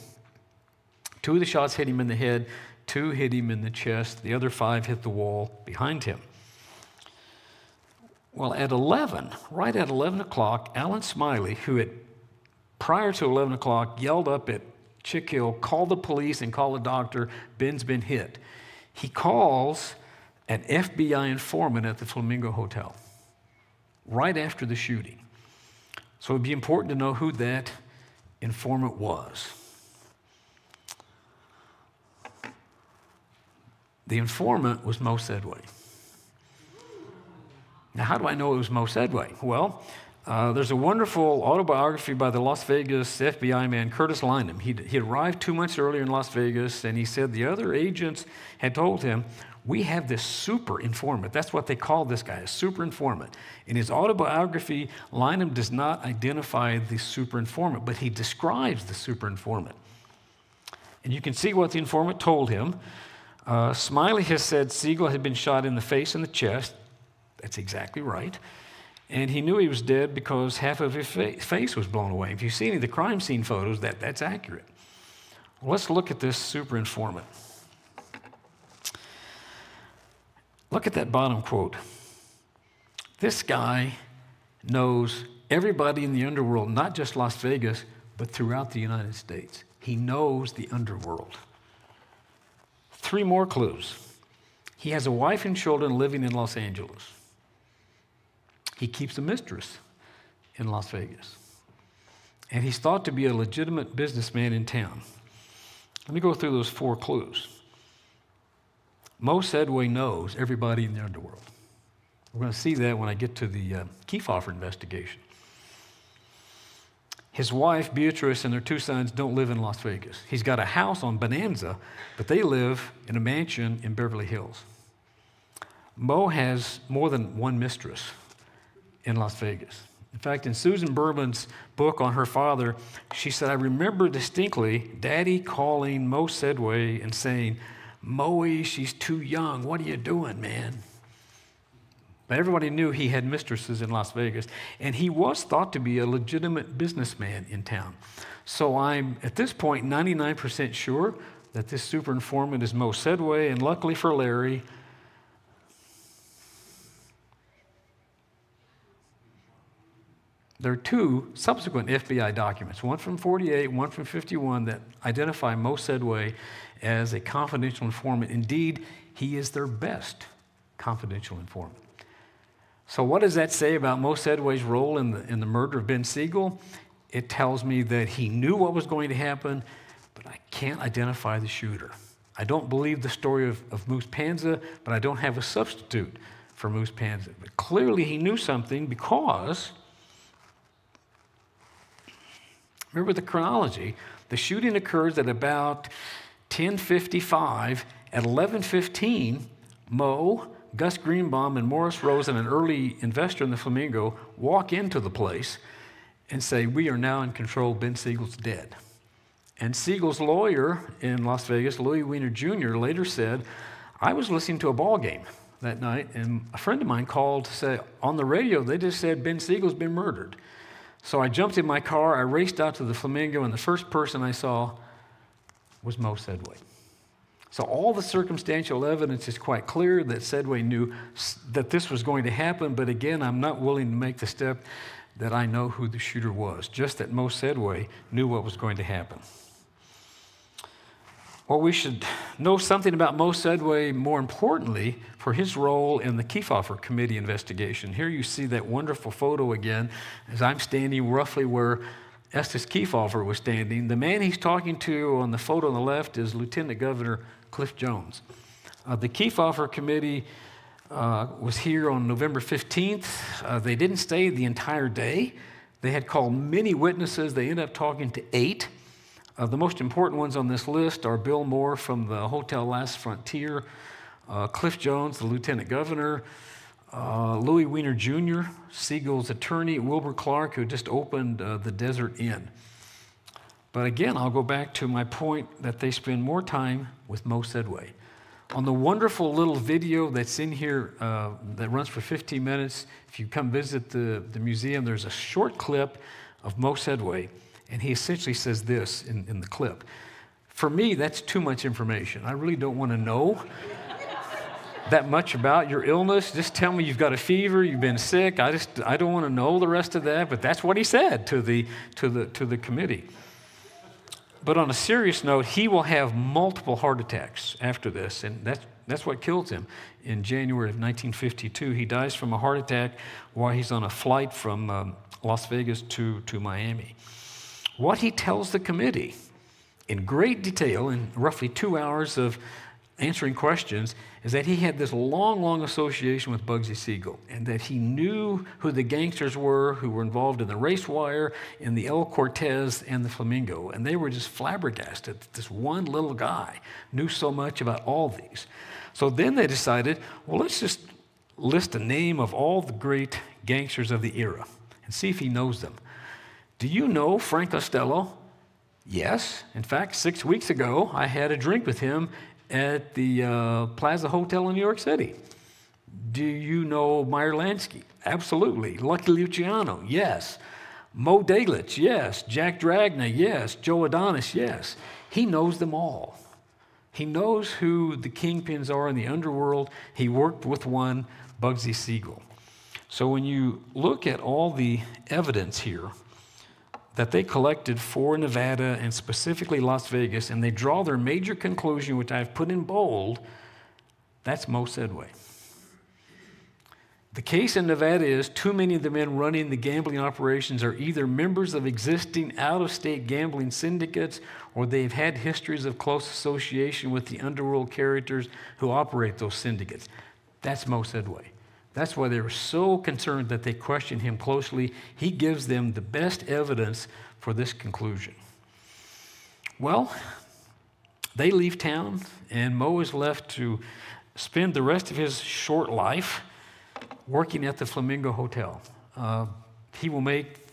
Two of the shots hit him in the head, two hit him in the chest, the other five hit the wall behind him. Well, at 11, right at 11 o'clock, Allen Smiley, who had prior to 11 o'clock yelled up at Chick Hill, called the police and called the doctor, Ben's been hit. He calls an FBI informant at the Flamingo Hotel right after the shooting. So it'd be important to know who that informant was. The informant was Moe Sedway. Now, how do I know it was Moe Sedway? Well, uh, there's a wonderful autobiography by the Las Vegas FBI man Curtis Lynum. He he arrived two months earlier in Las Vegas, and he said the other agents had told him, We have this super informant. That's what they call this guy, a super informant. In his autobiography, Lynum does not identify the super informant, but he describes the super informant. And you can see what the informant told him. Uh, Smiley has said Siegel had been shot in the face and the chest. That's exactly right. And he knew he was dead because half of his face was blown away. If you see any of the crime scene photos, that, that's accurate. Well, let's look at this super informant. Look at that bottom quote. This guy knows everybody in the underworld, not just Las Vegas, but throughout the United States. He knows the underworld. Three more clues. He has a wife and children living in Los Angeles. He keeps a mistress in Las Vegas. And he's thought to be a legitimate businessman in town. Let me go through those four clues. Moe Sedway knows everybody in the underworld. We're going to see that when I get to the uh, Kefauver investigation. His wife, Beatrice, and their two sons don't live in Las Vegas. He's got a house on Bonanza, but they live in a mansion in Beverly Hills. Moe has more than one mistress in Las Vegas. In fact, in Susan Berman's book on her father, she said, I remember distinctly Daddy calling Moe Sedway and saying, Moe, she's too young. What are you doing, man? But everybody knew he had mistresses in Las Vegas, and he was thought to be a legitimate businessman in town. So I'm, at this point, 99% sure that this super informant is Moe Sedway, and luckily for Larry, There are two subsequent FBI documents, one from 48, one from 51, that identify Moe Sedway as a confidential informant. Indeed, he is their best confidential informant. So, what does that say about Moe Sedway's role in the, in the murder of Ben Siegel? It tells me that he knew what was going to happen, but I can't identify the shooter. I don't believe the story of, of Moose Panza, but I don't have a substitute for Moose Panza. But clearly, he knew something because Remember the chronology. The shooting occurs at about 1055. At 1115, Moe, Gus Greenbaum, and Morris Rosen, an early investor in the Flamingo, walk into the place and say, We are now in control. Ben Siegel's dead. And Siegel's lawyer in Las Vegas, Louis Weiner Jr., later said, I was listening to a ball game that night, and a friend of mine called to say, On the radio, they just said Ben Siegel's been murdered. So I jumped in my car, I raced out to the Flamingo, and the first person I saw was Moe Sedway. So all the circumstantial evidence is quite clear that Sedway knew that this was going to happen, but again, I'm not willing to make the step that I know who the shooter was, just that Moe Sedway knew what was going to happen. Well, we should know something about Moe Sedway, more importantly, for his role in the Kefauver Committee investigation. Here you see that wonderful photo again, as I'm standing roughly where Estes Kefauver was standing. The man he's talking to on the photo on the left is Lieutenant Governor Cliff Jones. Uh, the Kefauver Committee uh, was here on November 15th. Uh, they didn't stay the entire day. They had called many witnesses. They ended up talking to eight. Uh, the most important ones on this list are Bill Moore from the Hotel Last Frontier, uh, Cliff Jones, the lieutenant governor, uh, Louis Weiner Jr., Siegel's attorney, Wilbur Clark, who just opened the Desert Inn. But again, I'll go back to my point that they spend more time with Moe Sedway. On the wonderful little video that's in here uh, that runs for 15 minutes, if you come visit the, the museum, there's a short clip of Moe Sedway, and he essentially says this in, in the clip. For me, that's too much information. I really don't want to know that much about your illness. Just tell me you've got a fever, you've been sick. I just I don't want to know the rest of that, but that's what he said to the to the to the committee. But on a serious note, he will have multiple heart attacks after this, and that's that's what kills him. In January of 1952, he dies from a heart attack while he's on a flight from um, Las Vegas to, to Miami. What he tells the committee in great detail, in roughly two hours of answering questions is that he had this long, long association with Bugsy Siegel and that he knew who the gangsters were who were involved in the race wire, in the El Cortez, and the Flamingo. And they were just flabbergasted that this one little guy knew so much about all these. So then they decided, well, let's just list a name of all the great gangsters of the era and see if he knows them. Do you know Frank Costello? Yes. In fact, six weeks ago, I had a drink with him at the uh, Plaza Hotel in New York City. Do you know Meyer Lansky? Absolutely. Lucky Luciano? Yes. Mo Dalitz? Yes. Jack Dragna? Yes. Joe Adonis? Yes. He knows them all. He knows who the kingpins are in the underworld. He worked with one, Bugsy Siegel. So when you look at all the evidence here, that they collected for Nevada and specifically Las Vegas, and they draw their major conclusion, which I've put in bold, that's Moe Sedway. The case in Nevada is too many of the men running the gambling operations are either members of existing out of state gambling syndicates or they've had histories of close association with the underworld characters who operate those syndicates. That's Moe Sedway. That's why they were so concerned that they questioned him closely. He gives them the best evidence for this conclusion. Well, they leave town, and Moe is left to spend the rest of his short life working at the Flamingo Hotel. Uh, he will make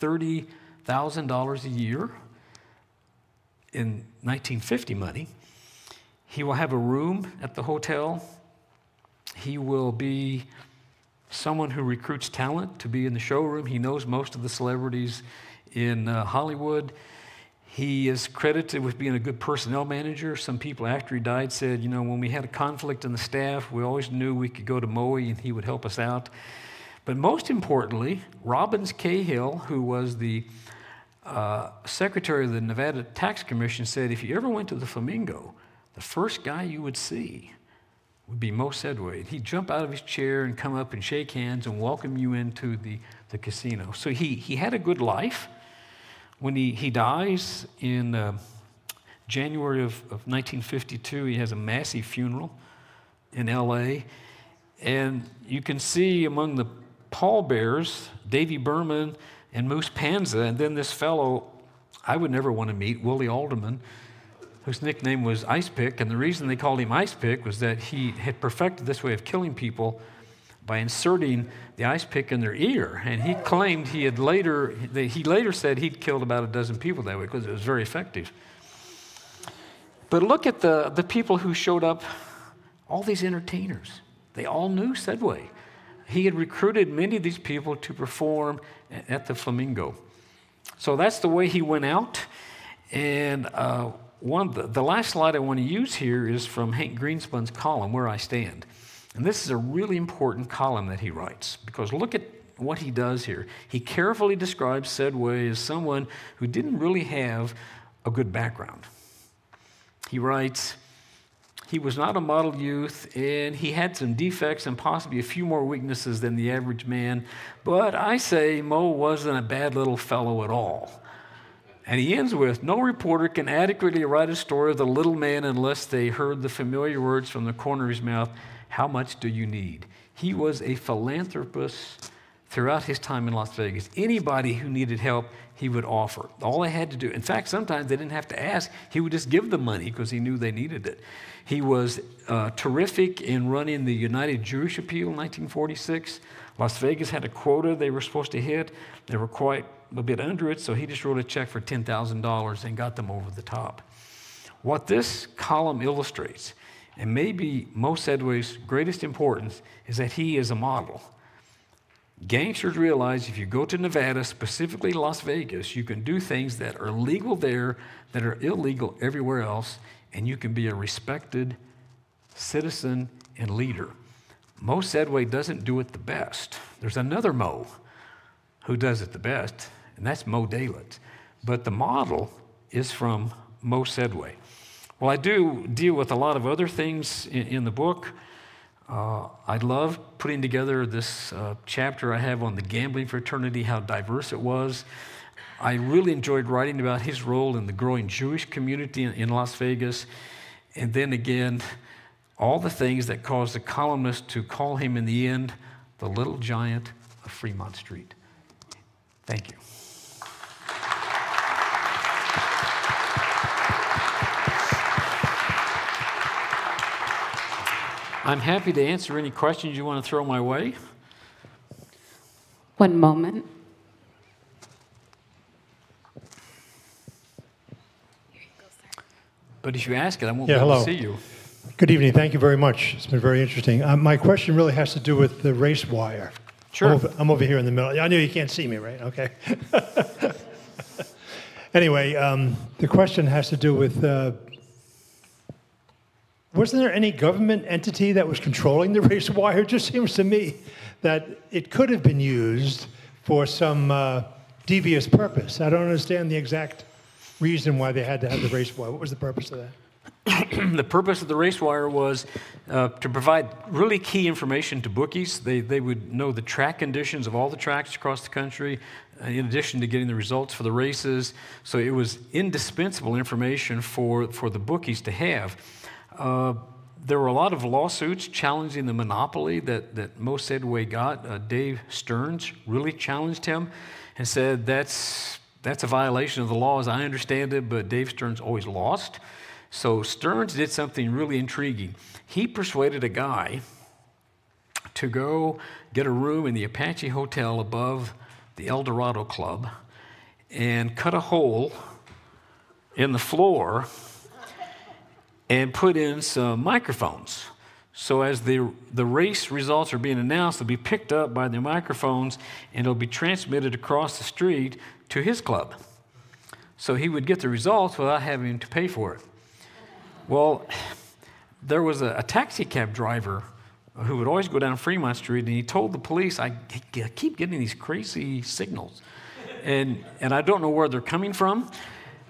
$30,000 a year in 1950 money. He will have a room at the hotel he will be someone who recruits talent to be in the showroom. He knows most of the celebrities in uh, Hollywood. He is credited with being a good personnel manager. Some people after he died said, you know, when we had a conflict in the staff, we always knew we could go to Moe and he would help us out. But most importantly, Robbins Cahill, who was the uh, secretary of the Nevada Tax Commission, said if you ever went to the Flamingo, the first guy you would see would be Moe Sedway. He'd jump out of his chair and come up and shake hands and welcome you into the, the casino. So he, he had a good life. When he, he dies in uh, January of, of 1952, he has a massive funeral in LA. And you can see among the pallbearers, Davy Berman and Moose Panza, and then this fellow I would never want to meet, Willie Alderman whose nickname was Ice Pick. And the reason they called him Ice Pick was that he had perfected this way of killing people by inserting the ice pick in their ear. And he claimed he had later, he later said he'd killed about a dozen people that way because it was very effective. But look at the, the people who showed up, all these entertainers. They all knew Sedway. He had recruited many of these people to perform at the Flamingo. So that's the way he went out. And uh, one, the, the last slide I want to use here is from Hank Greenspun's column, Where I Stand. And this is a really important column that he writes because look at what he does here. He carefully describes Sedway as someone who didn't really have a good background. He writes, he was not a model youth, and he had some defects and possibly a few more weaknesses than the average man. But I say Moe wasn't a bad little fellow at all. And he ends with No reporter can adequately write a story of the little man unless they heard the familiar words from the corner of his mouth How much do you need? He was a philanthropist throughout his time in Las Vegas. Anybody who needed help, he would offer. All they had to do, in fact, sometimes they didn't have to ask, he would just give them money because he knew they needed it. He was uh, terrific in running the United Jewish Appeal in 1946. Las Vegas had a quota they were supposed to hit. They were quite a bit under it, so he just wrote a check for $10,000 and got them over the top. What this column illustrates, and maybe Moe Sedway's greatest importance, is that he is a model. Gangsters realize if you go to Nevada, specifically Las Vegas, you can do things that are legal there that are illegal everywhere else, and you can be a respected citizen and leader. Mo Sedway doesn't do it the best. There's another Mo who does it the best, and that's Mo Dalitz. But the model is from Mo Sedway. Well, I do deal with a lot of other things in, in the book. Uh, I love putting together this uh, chapter I have on the gambling fraternity, how diverse it was. I really enjoyed writing about his role in the growing Jewish community in, in Las Vegas. And then again, all the things that caused the columnist to call him in the end the little giant of Fremont Street. Thank you. I'm happy to answer any questions you want to throw my way.
One moment.
But if you ask it, I won't
Yeah,
be able
hello.
to see you.
Good evening. Thank you very much. It's been very interesting. Uh, my question really has to do with the race wire.
Sure.
I'm over, I'm over here in the middle. I know you can't see me, right? Okay. anyway, um, the question has to do with uh, wasn't there any government entity that was controlling the race wire? It just seems to me that it could have been used for some uh, devious purpose. I don't understand the exact reason why they had to have the race wire. What was the purpose of that?
the purpose of the race wire was uh, to provide really key information to bookies. They, they would know the track conditions of all the tracks across the country, uh, in addition to getting the results for the races. So it was indispensable information for, for the bookies to have. Uh, there were a lot of lawsuits challenging the monopoly that, that Mo got. Uh, Dave Stearns really challenged him and said that's, that's a violation of the law as I understand it, but Dave Stearns always lost. So Stearns did something really intriguing. He persuaded a guy to go get a room in the Apache Hotel above the El Dorado Club and cut a hole in the floor and put in some microphones. So as the, the race results are being announced, they'll be picked up by the microphones and it'll be transmitted across the street to his club. So he would get the results without having to pay for it. Well, there was a, a taxi cab driver who would always go down Fremont Street, and he told the police, I keep getting these crazy signals, and, and I don't know where they're coming from.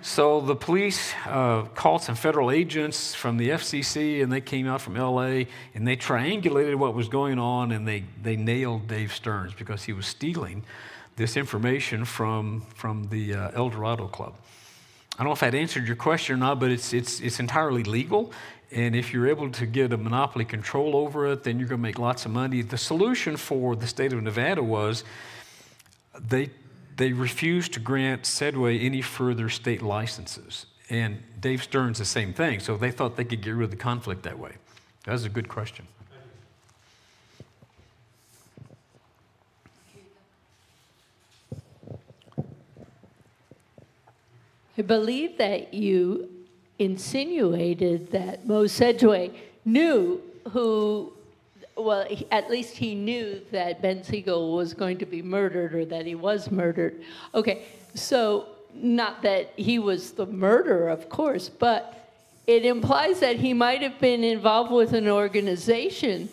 So the police uh, called some federal agents from the FCC, and they came out from LA, and they triangulated what was going on, and they, they nailed Dave Stearns because he was stealing this information from, from the uh, El Dorado Club. I don't know if that answered your question or not, but it's, it's, it's entirely legal. And if you're able to get a monopoly control over it, then you're going to make lots of money. The solution for the state of Nevada was they, they refused to grant Sedway any further state licenses. And Dave Stearns, the same thing. So they thought they could get rid of the conflict that way. That was a good question.
I believe that you insinuated that Mo Sedgway knew who, well, he, at least he knew that Ben Siegel was going to be murdered or that he was murdered. Okay, so not that he was the murderer, of course, but it implies that he might have been involved with an organization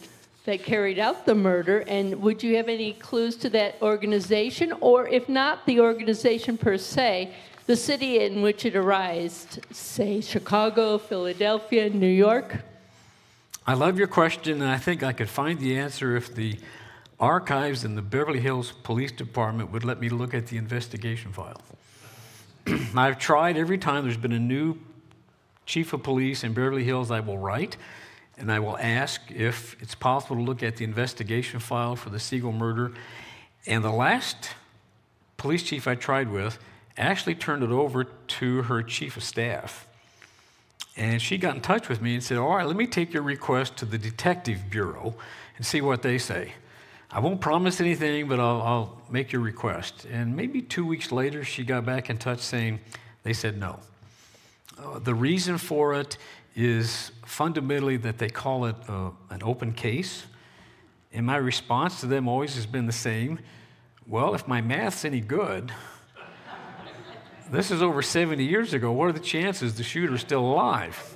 that carried out the murder. And would you have any clues to that organization? Or if not the organization per se, the city in which it arose, say Chicago, Philadelphia, New York?
I love your question, and I think I could find the answer if the archives in the Beverly Hills Police Department would let me look at the investigation file. I've tried every time there's been a new chief of police in Beverly Hills, I will write and I will ask if it's possible to look at the investigation file for the Siegel murder. And the last police chief I tried with actually turned it over to her chief of staff. And she got in touch with me and said, All right, let me take your request to the Detective Bureau and see what they say. I won't promise anything, but I'll, I'll make your request. And maybe two weeks later, she got back in touch saying they said no. Uh, the reason for it is fundamentally that they call it uh, an open case. And my response to them always has been the same well, if my math's any good, this is over 70 years ago. What are the chances the shooter's still alive?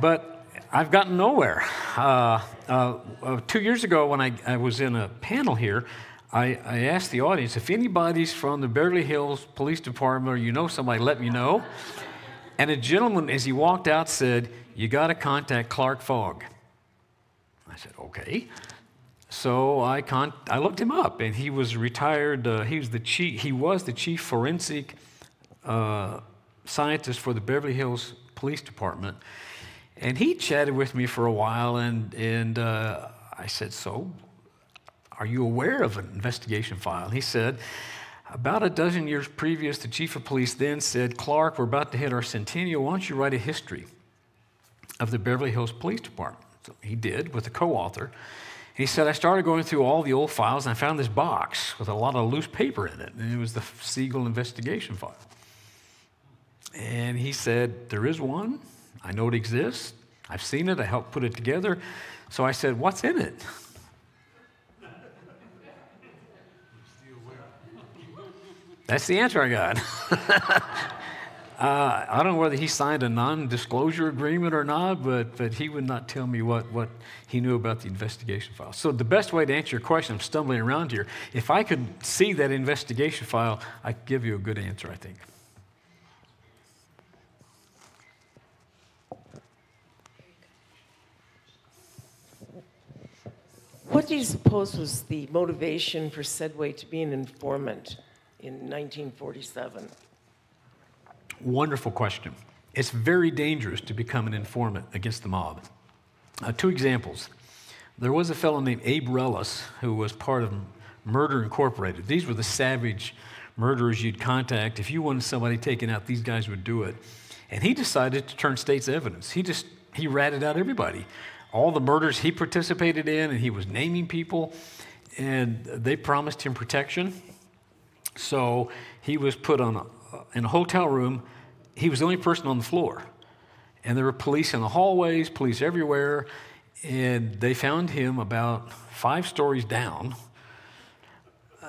but I've gotten nowhere. Uh, uh, uh, two years ago, when I, I, was in a panel here, I, I, asked the audience if anybody's from the Beverly Hills Police Department or you know somebody, let me know. And a gentleman, as he walked out, said, You got to contact Clark Fogg. I said, Okay. So I, con- I looked him up, and he was retired. Uh, he was the chief. He was the chief forensic uh, scientist for the Beverly Hills Police Department, and he chatted with me for a while. And and uh, I said, "So, are you aware of an investigation file?" He said, "About a dozen years previous, the chief of police then said, Clark, we're about to hit our centennial. Why don't you write a history of the Beverly Hills Police Department?" So he did with a co-author. He said, I started going through all the old files and I found this box with a lot of loose paper in it. And it was the Siegel investigation file. And he said, There is one. I know it exists. I've seen it. I helped put it together. So I said, What's in it? That's the answer I got. Uh, I don't know whether he signed a non disclosure agreement or not, but, but he would not tell me what, what he knew about the investigation file. So, the best way to answer your question, I'm stumbling around here. If I could see that investigation file, I could give you a good answer, I think.
What do you suppose was the motivation for Sedway to be an informant in 1947?
Wonderful question. It's very dangerous to become an informant against the mob. Uh, two examples. There was a fellow named Abe Reles who was part of Murder Incorporated. These were the savage murderers you'd contact. If you wanted somebody taken out, these guys would do it. And he decided to turn state's evidence. He just he ratted out everybody. All the murders he participated in, and he was naming people, and they promised him protection. So he was put on a, in a hotel room, he was the only person on the floor. And there were police in the hallways, police everywhere, and they found him about five stories down.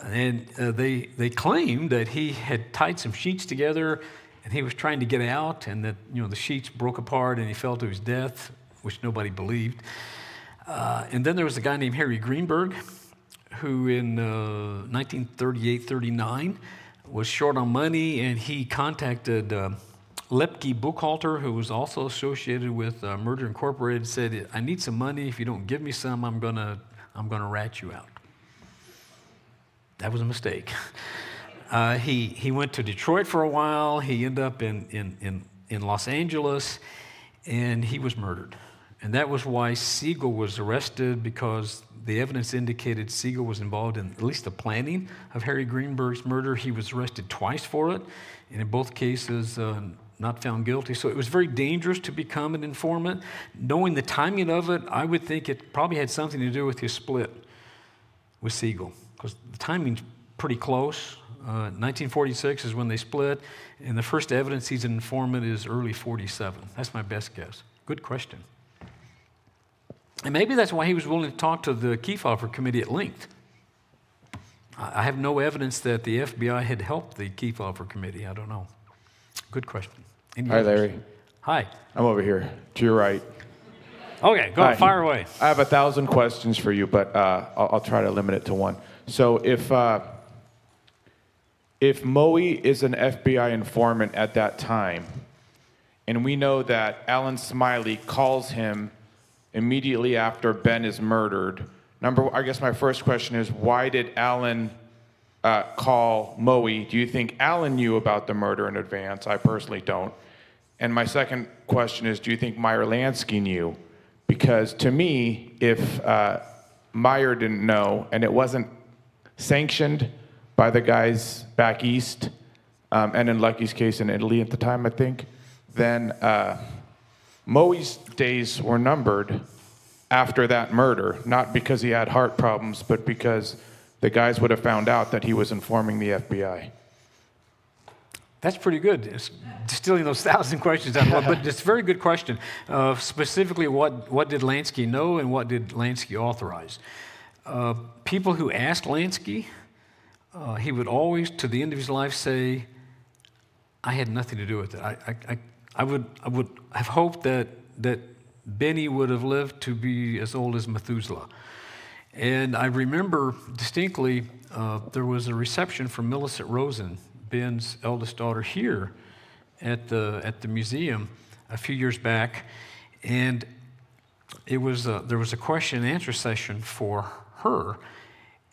And uh, they, they claimed that he had tied some sheets together and he was trying to get out, and that you know, the sheets broke apart and he fell to his death, which nobody believed. Uh, and then there was a guy named Harry Greenberg, who in uh, 1938 39 was short on money, and he contacted uh, Lepke Buchalter, who was also associated with uh, Murder Incorporated, said, "I need some money. If you don't give me some, I'm gonna I'm gonna rat you out." That was a mistake. Uh, he he went to Detroit for a while. He ended up in in in, in Los Angeles, and he was murdered. And that was why Siegel was arrested because the evidence indicated Siegel was involved in at least the planning of Harry Greenberg's murder. He was arrested twice for it, and in both cases, uh, not found guilty. So it was very dangerous to become an informant. Knowing the timing of it, I would think it probably had something to do with his split with Siegel, because the timing's pretty close. Uh, 1946 is when they split, and the first evidence he's an informant is early 47. That's my best guess. Good question. And maybe that's why he was willing to talk to the Kefauver committee at length. I have no evidence that the FBI had helped the Kefauver committee. I don't know. Good question.
Any Hi, Larry.
Hi.
I'm over here to your right.
Okay, go Hi. fire away.
I have a thousand questions for you, but uh, I'll, I'll, try to limit it to one. So if uh, if Moe is an FBI informant at that time, and we know that Allen Smiley calls him immediately after Ben is murdered. Number, I guess my first question is why did Allen uh, call Moe? Do you think Allen knew about the murder in advance? I personally don't. And my second question is do you think Meyer Lansky knew? Because to me, if uh, Meyer didn't know and it wasn't sanctioned by the guys back east, um, and in Lucky's case in Italy at the time, I think, then. Uh, Moe's days were numbered after that murder, not because he had heart problems, but because the guys would have found out that he was informing the FBI.
That's pretty good. It's distilling those thousand questions out, of but it's a very good question. Uh, specifically, what, what did Lansky know and what did Lansky authorize? Uh, people who asked Lansky, uh, he would always, to the end of his life, say, I had nothing to do with it. I, I, I, I would, I would have hoped that, that Benny would have lived to be as old as Methuselah. And I remember distinctly uh, there was a reception from Millicent Rosen, Ben's eldest daughter, here at the, at the museum a few years back. And it was a, there was a question and answer session for her.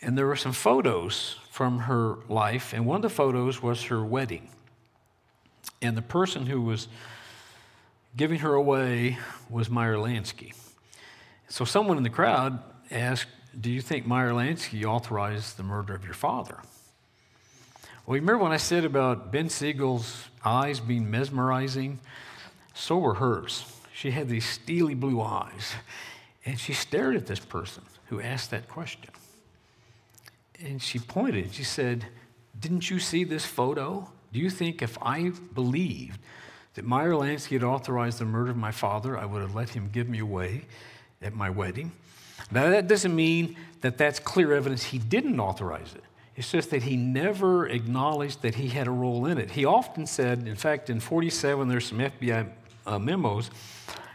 And there were some photos from her life. And one of the photos was her wedding. And the person who was giving her away was Meyer Lansky. So someone in the crowd asked, Do you think Meyer Lansky authorized the murder of your father? Well, you remember when I said about Ben Siegel's eyes being mesmerizing? So were hers. She had these steely blue eyes, and she stared at this person who asked that question. And she pointed, she said, Didn't you see this photo? Do you think if I believed that Meyer Lansky had authorized the murder of my father, I would have let him give me away at my wedding? Now, that doesn't mean that that's clear evidence he didn't authorize it. It's just that he never acknowledged that he had a role in it. He often said, in fact, in 47, there's some FBI uh, memos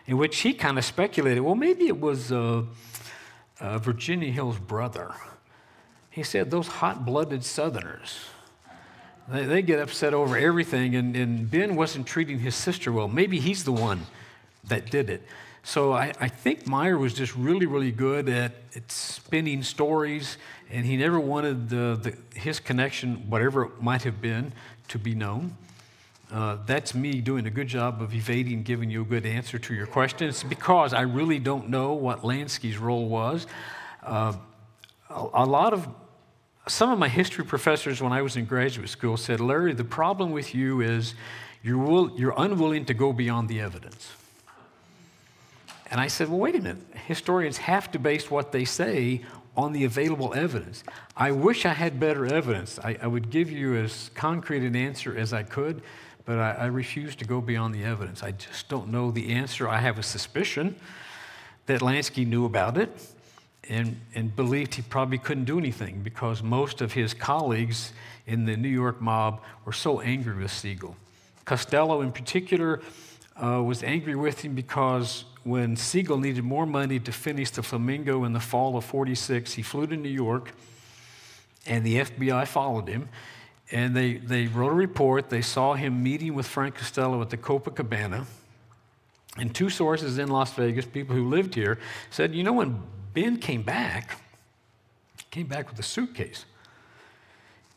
in which he kind of speculated, well, maybe it was uh, uh, Virginia Hill's brother. He said, those hot blooded Southerners, they, they, get upset over everything, and, and Ben wasn't treating his sister well. Maybe he's the one that did it. So I, I, think Meyer was just really, really good at, at spinning stories, and he never wanted the, the, his connection, whatever it might have been, to be known. Uh, that's me doing a good job of evading giving you a good answer to your question. It's because I really don't know what Lansky's role was. Uh, a, a lot of some of my history professors when I was in graduate school said, Larry, the problem with you is you're, will, you're unwilling to go beyond the evidence. And I said, well, wait a minute. Historians have to base what they say on the available evidence. I wish I had better evidence. I, I would give you as concrete an answer as I could, but I, I refuse to go beyond the evidence. I just don't know the answer. I have a suspicion that Lansky knew about it and, and believed he probably couldn't do anything because most of his colleagues in the New York mob were so angry with Siegel. Costello, in particular, uh, was angry with him because when Siegel needed more money to finish the Flamingo in the fall of 46, he flew to New York and the FBI followed him. And they, they wrote a report. They saw him meeting with Frank Costello at the Copacabana. And two sources in Las Vegas, people who lived here, said, you know, when Ben came back, came back with a suitcase.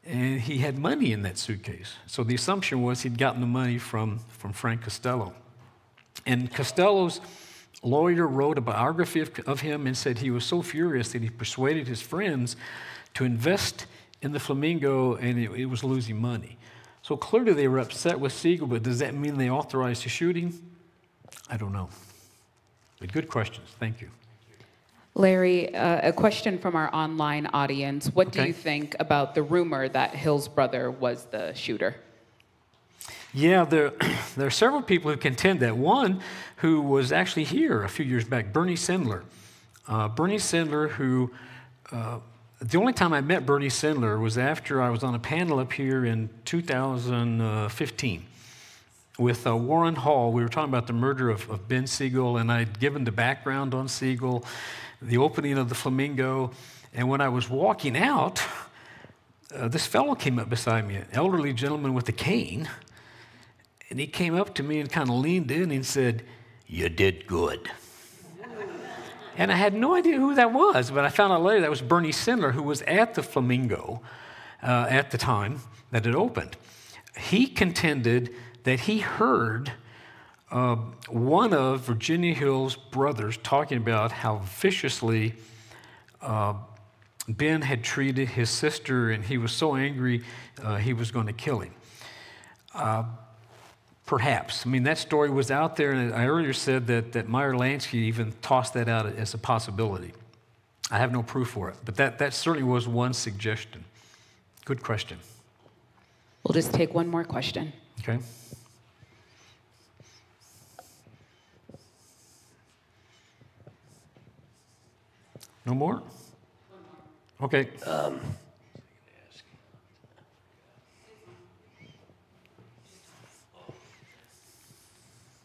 And he had money in that suitcase. So the assumption was he'd gotten the money from, from Frank Costello. And Costello's lawyer wrote a biography of, of, him and said he was so furious that he persuaded his friends to invest in the Flamingo and it, it was losing money. So clearly they were upset with Siegel, but does that mean they authorized the shooting? I don't know. But good questions. Thank you.
Larry, uh, a question from our online audience. What okay. do you think about the rumor that Hill's brother was the shooter?
Yeah, there, there are several people who contend that. One who was actually here a few years back, Bernie Sindler. Uh, Bernie Sindler, who uh, the only time I met Bernie Sindler was after I was on a panel up here in 2015 with uh, Warren Hall. We were talking about the murder of, of, Ben Siegel, and I'd given the background on Siegel, the opening of the Flamingo. And when I was walking out, uh, this fellow came up beside me, an elderly gentleman with a cane. And he came up to me and kind of leaned in and said, You did good. and I had no idea who that was, but I found out later that was Bernie Sindler, who was at the Flamingo uh, at the time that it opened. He contended that he heard uh, one of Virginia Hill's brothers talking about how viciously uh, Ben had treated his sister, and he was so angry uh, he was going to kill him. Uh, Perhaps. I mean, that story was out there, and I earlier said that, that Meyer Lansky even tossed that out as a possibility. I have no proof for it, but that, that certainly was one suggestion. Good question.
We'll just take one more question.
Okay. No more? Okay.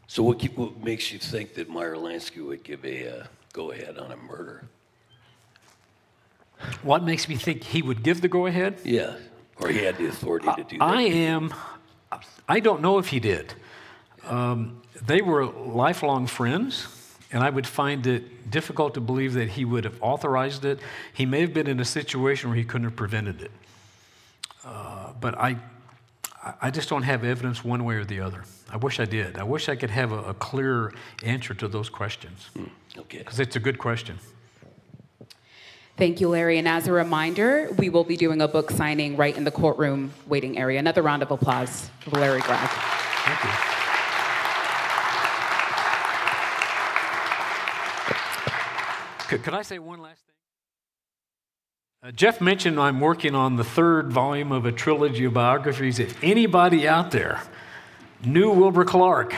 So what, keep- what makes you think that Meyer Lansky would give a uh, go-ahead on a murder?
What makes me think he would give the go ahead?
Yeah, or he had the authority to do that?
I am, I don't know if he did. Um, they were lifelong friends, and I would find it difficult to believe that he would have authorized it. He may have been in a situation where he couldn't have prevented it. Uh, but I, I just don't have evidence one way or the other. I wish I did. I wish I could have a, a clear answer to those questions,
Okay.
because it's a good question.
Thank you, Larry. And as a reminder, we will be doing a book signing right in the courtroom waiting area. Another round of applause for Larry Gragg.
Thank you. Could, could I say one last thing? Uh, Jeff mentioned I'm working on the third volume of a trilogy of biographies. If anybody out there knew Wilbur Clark,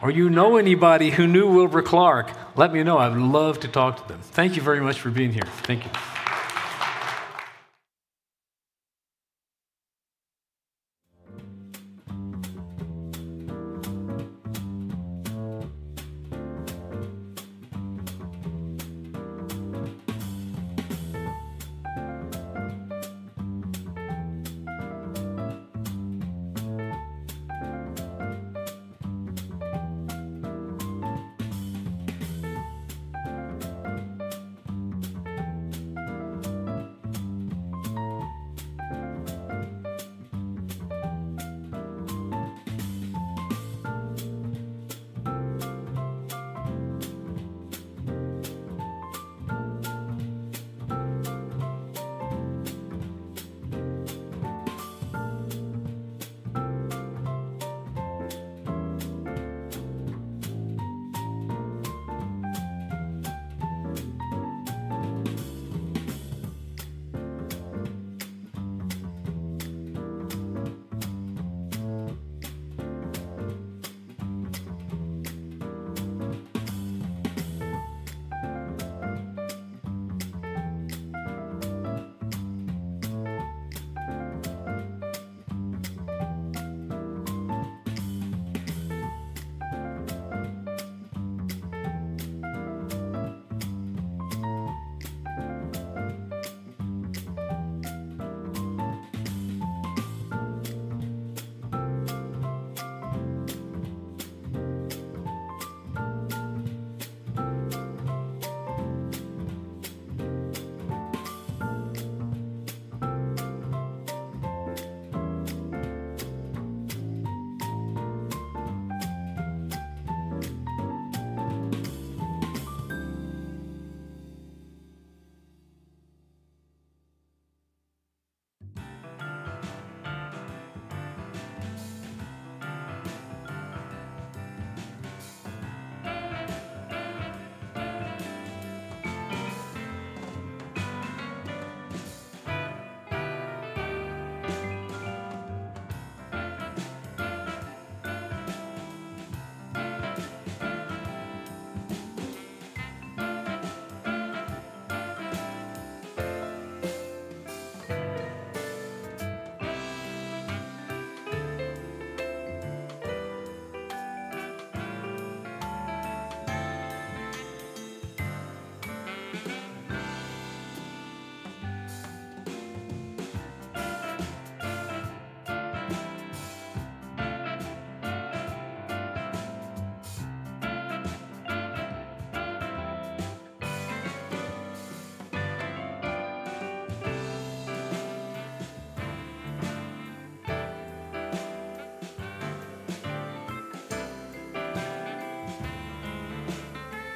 or you know anybody who knew Wilbur Clark, let me know. I'd love to talk to them. Thank you very much for being here. Thank you.